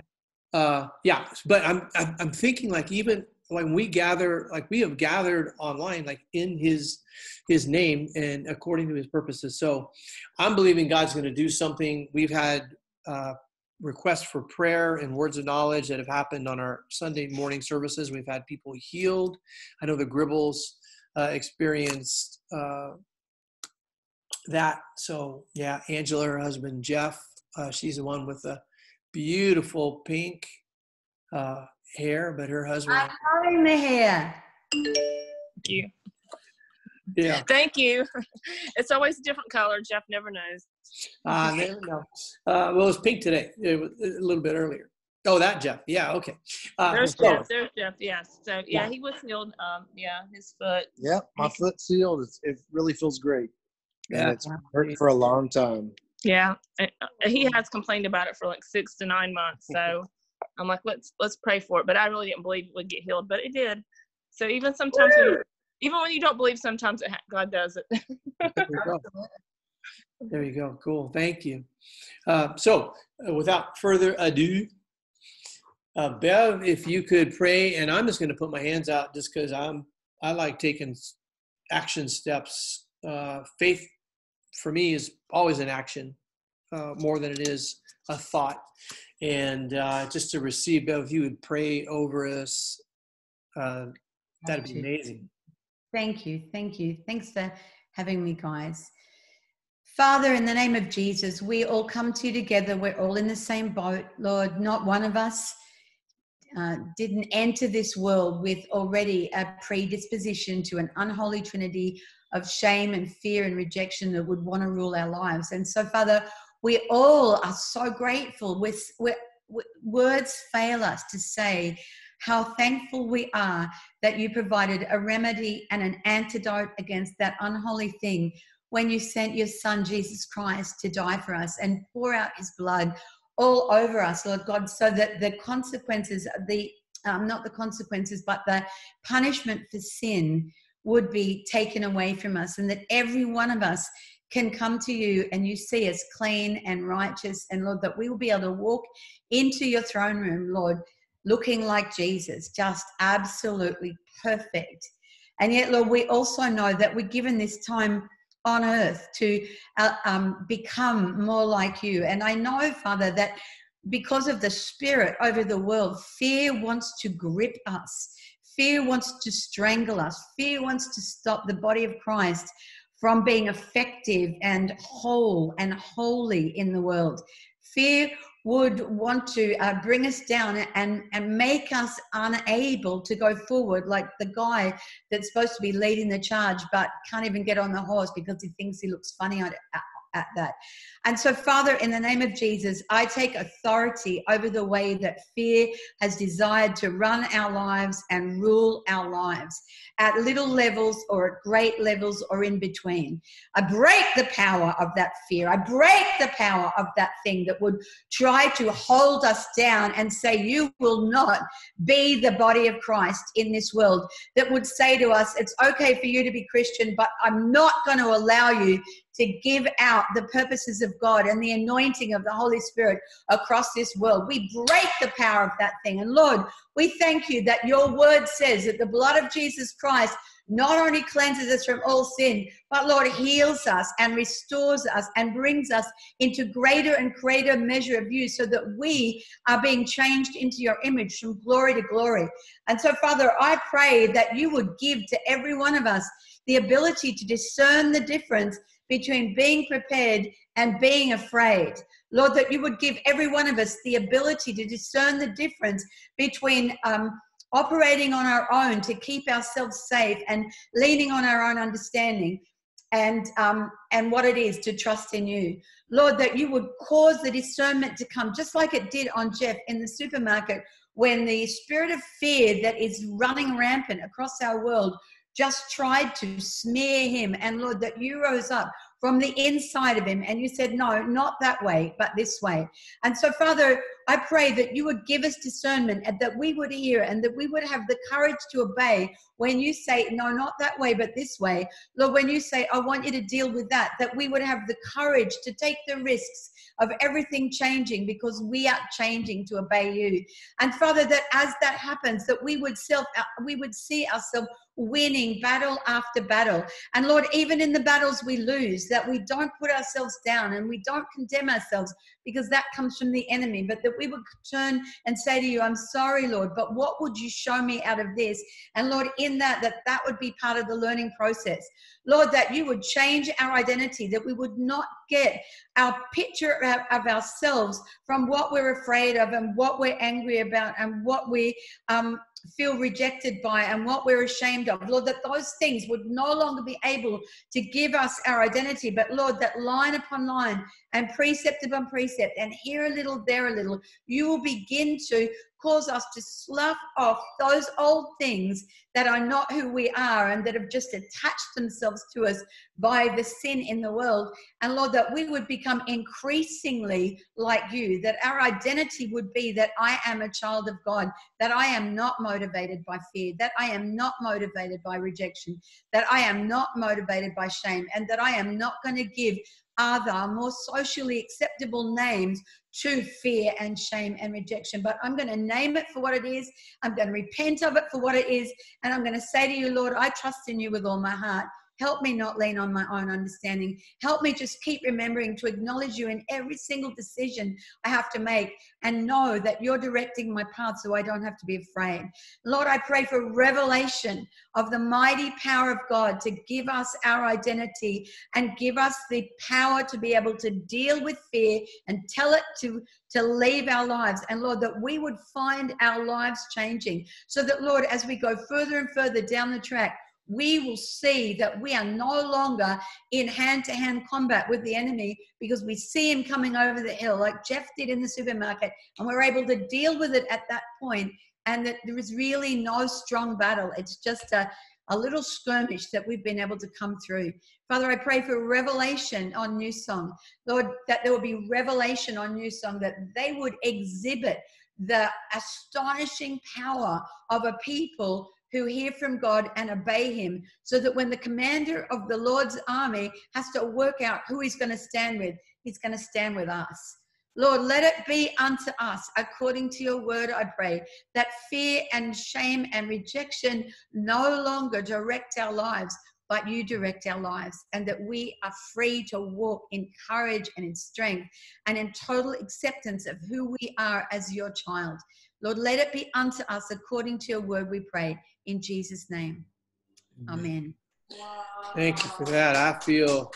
uh, yeah, but I'm I'm thinking like even when we gather like we have gathered online like in his his name and according to his purposes so i'm believing god's going to do something we've had uh, requests for prayer and words of knowledge that have happened on our sunday morning services we've had people healed i know the gribbles uh, experienced uh, that so yeah angela her husband jeff uh, she's the one with the beautiful pink uh, hair, but her husband. I'm cutting the hair. Thank you. Yeah, Thank you. It's always a different color. Jeff never knows. uh, never know. Uh, well, it was pink today. It was a little bit earlier. Oh, that Jeff. Yeah, okay. Uh, There's so- Jeff. There's Jeff. Yes. So yeah, Yeah. he was healed. Um, yeah, his foot. Yeah, my foot sealed. It's, it really feels great. And Yeah. it's hurt for a long time. Yeah, uh, uh, he has complained about it for like six to nine months. So I'm like, let's let's pray for it. But I really didn't believe it would get healed, but it did. So even sometimes, when you, even when you don't believe, sometimes it, ha- God does it. There you go. There you go. Cool. Thank you. Uh, so, uh, without further ado, uh, Bev, if you could pray, and I'm just going to put my hands out just because I'm I like taking action steps. Uh, faith for me is always an action uh, more than it is a thought, and uh, just to receive, Bev, if you would pray over us, uh, that'd be amazing. Thank you. Thank you. Thanks for having me, guys. Father, in the name of Jesus, we all come to you together. We're all in the same boat, Lord. Not one of us uh, didn't enter this world with already a predisposition to an unholy trinity of shame and fear and rejection that would want to rule our lives. And so, Father, we all are so grateful. Words fail us to say how thankful we are that you provided a remedy and an antidote against that unholy thing when you sent your son Jesus Christ to die for us and pour out his blood all over us, Lord God, so that the consequences, the um, not the consequences, but the punishment for sin would be taken away from us, and that every one of us can come to you and you see us clean and righteous, and Lord, that we will be able to walk into your throne room, Lord, looking like Jesus, just absolutely perfect. And yet, Lord, we also know that we're given this time on earth to uh, um, become more like you. And I know, Father, that because of the Spirit over the world, fear wants to grip us. Fear wants to strangle us. Fear wants to stop the body of Christ from being effective and whole and holy in the world. Fear would want to uh, bring us down and, and make us unable to go forward, like the guy that's supposed to be leading the charge but can't even get on the horse because he thinks he looks funny at, at, at that. And so, Father, in the name of Jesus, I take authority over the way that fear has desired to run our lives and rule our lives at little levels or at great levels or in between. I break the power of that fear. I break the power of that thing that would try to hold us down and say, You will not be the body of Christ in this world. That would say to us, It's okay for you to be Christian, but I'm not going to allow you to give out the purposes of God and the anointing of the Holy Spirit across this world. We break the power of that thing. And Lord, we thank you that your word says that the blood of Jesus Christ not only cleanses us from all sin, but Lord heals us and restores us and brings us into greater and greater measure of you so that we are being changed into your image from glory to glory. And so, Father, I pray that you would give to every one of us the ability to discern the difference between being prepared and being afraid. Lord, that you would give every one of us the ability to discern the difference between um, operating on our own to keep ourselves safe and leaning on our own understanding and um, and what it is to trust in you lord that you would cause the discernment to come just like it did on jeff in the supermarket when the spirit of fear that is running rampant across our world just tried to smear him. And Lord, that you rose up from the inside of him and you said, No, not that way, but this way. And so, Father, I pray that you would give us discernment and that we would hear and that we would have the courage to obey when you say, No, not that way, but this way. Lord, when you say, I want you to deal with that, that we would have the courage to take the risks of everything changing because we are changing to obey you. And Father, that as that happens, that we would self uh, we would see ourselves winning battle after battle. And Lord, even in the battles we lose, that we don't put ourselves down and we don't condemn ourselves because that comes from the enemy, but that we would turn and say to you, I'm sorry, Lord, but what would you show me out of this? And Lord, in that, that that would be part of the learning process. Lord, that you would change our identity, that we would not get our picture of ourselves from what we're afraid of and what we're angry about and what we um, feel rejected by and what we're ashamed of. Lord, that those things would no longer be able to give us our identity, but Lord, that line upon line and precept upon precept and here a little, there a little, you will begin to cause us to slough off those old things that are not who we are and that have just attached themselves to us by the sin in the world. And Lord, that we would become increasingly like you, that our identity would be that I am a child of God, that I am not motivated by fear, that I am not motivated by rejection, that I am not motivated by shame, and that I am not going to give other, more socially acceptable names to fear and shame and rejection. But I'm going to name it for what it is. I'm going to repent of it for what it is. And I'm going to say to you, Lord, I trust in you with all my heart. Help me not lean on my own understanding. Help me just keep remembering to acknowledge you in every single decision I have to make and know that you're directing my path so I don't have to be afraid. Lord, I pray for revelation of the mighty power of God to give us our identity and give us the power to be able to deal with fear and tell it to to leave our lives and lord that we would find our lives changing so that lord as we go further and further down the track we will see that we are no longer in hand to hand combat with the enemy because we see him coming over the hill, like Jeff did in the supermarket, and we're able to deal with it at that point, and that there is really no strong battle. It's just a, a little skirmish that we've been able to come through. Father, I pray for revelation on Newsong. Lord, that there will be revelation on Newsong, that they would exhibit the astonishing power of a people who hear from God and obey him, so that when the commander of the Lord's army has to work out who he's going to stand with, he's going to stand with us. Lord, let it be unto us according to your word, I pray, that fear and shame and rejection no longer direct our lives, but you direct our lives, and that we are free to walk in courage and in strength and in total acceptance of who we are as your child. Lord, let it be unto us according to your word, we pray. In Jesus' name. Amen. Thank you for that. I feel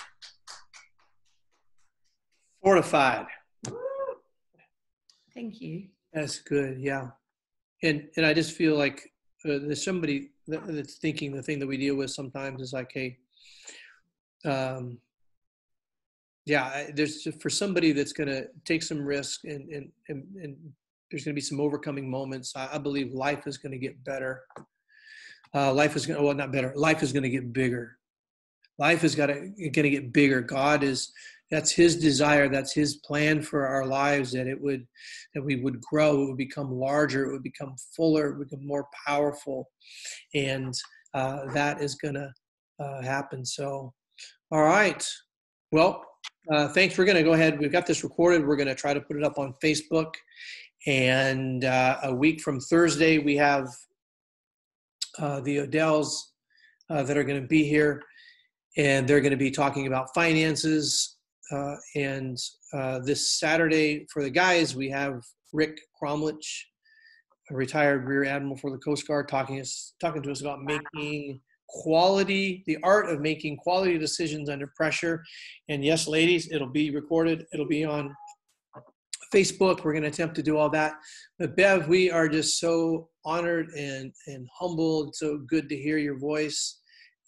fortified. Thank you. That's good. Yeah. And and I just feel like uh, there's somebody that, that's thinking the thing that we deal with sometimes is like, hey, um, yeah, there's for somebody that's going to take some risk and and and, and there's going to be some overcoming moments. I, I believe life is going to get better. Uh, life is going to well not better. Life is going to get bigger. Life is going to get bigger. God is that's His desire. That's His plan for our lives. That it would that we would grow. It would become larger. It would become fuller. It would become more powerful, and uh, that is going to uh, happen. So, all right. Well, uh, thanks. We're going to go ahead. We've got this recorded. We're going to try to put it up on Facebook. And uh, a week from Thursday, we have uh, the Odells uh, that are going to be here, and they're going to be talking about finances. Uh, and uh, this Saturday, for the guys, we have Rick Cromlich, a retired Rear Admiral for the Coast Guard, talking us talking to us about making quality, the art of making quality decisions under pressure. And yes, ladies, it'll be recorded. It'll be on Facebook. We're going to attempt to do all that. But Bev, we are just so honored and and humbled. So good to hear your voice,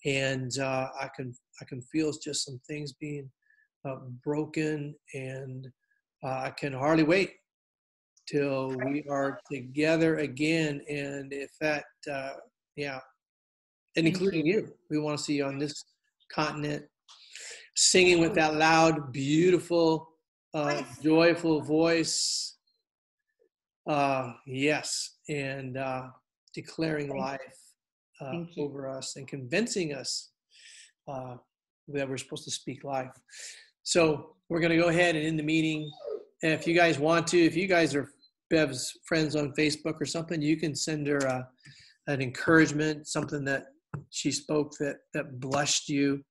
and uh, I can I can feel just some things being uh, broken, and uh, I can hardly wait till we are together again. And if that, uh, yeah, and including you, we want to see you on this continent singing with that loud, beautiful, uh, joyful voice. Uh, yes, and uh, declaring life uh, over us and convincing us uh, that we're supposed to speak life. So we're going to go ahead and end the meeting. And if you guys want to, if you guys are Bev's friends on Facebook or something, you can send her uh, an encouragement, something that she spoke that that blessed you,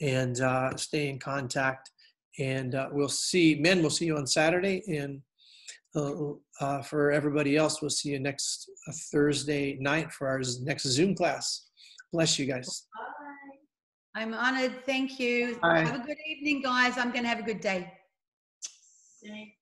and uh, stay in contact. And uh, we'll see, men. We'll see you on Saturday, and uh, uh, for everybody else, we'll see you next uh, Thursday night for our next Zoom class. Bless you guys. Bye. I'm honored. Thank you. Bye. Have a good evening, guys. I'm going to have a good day. Thank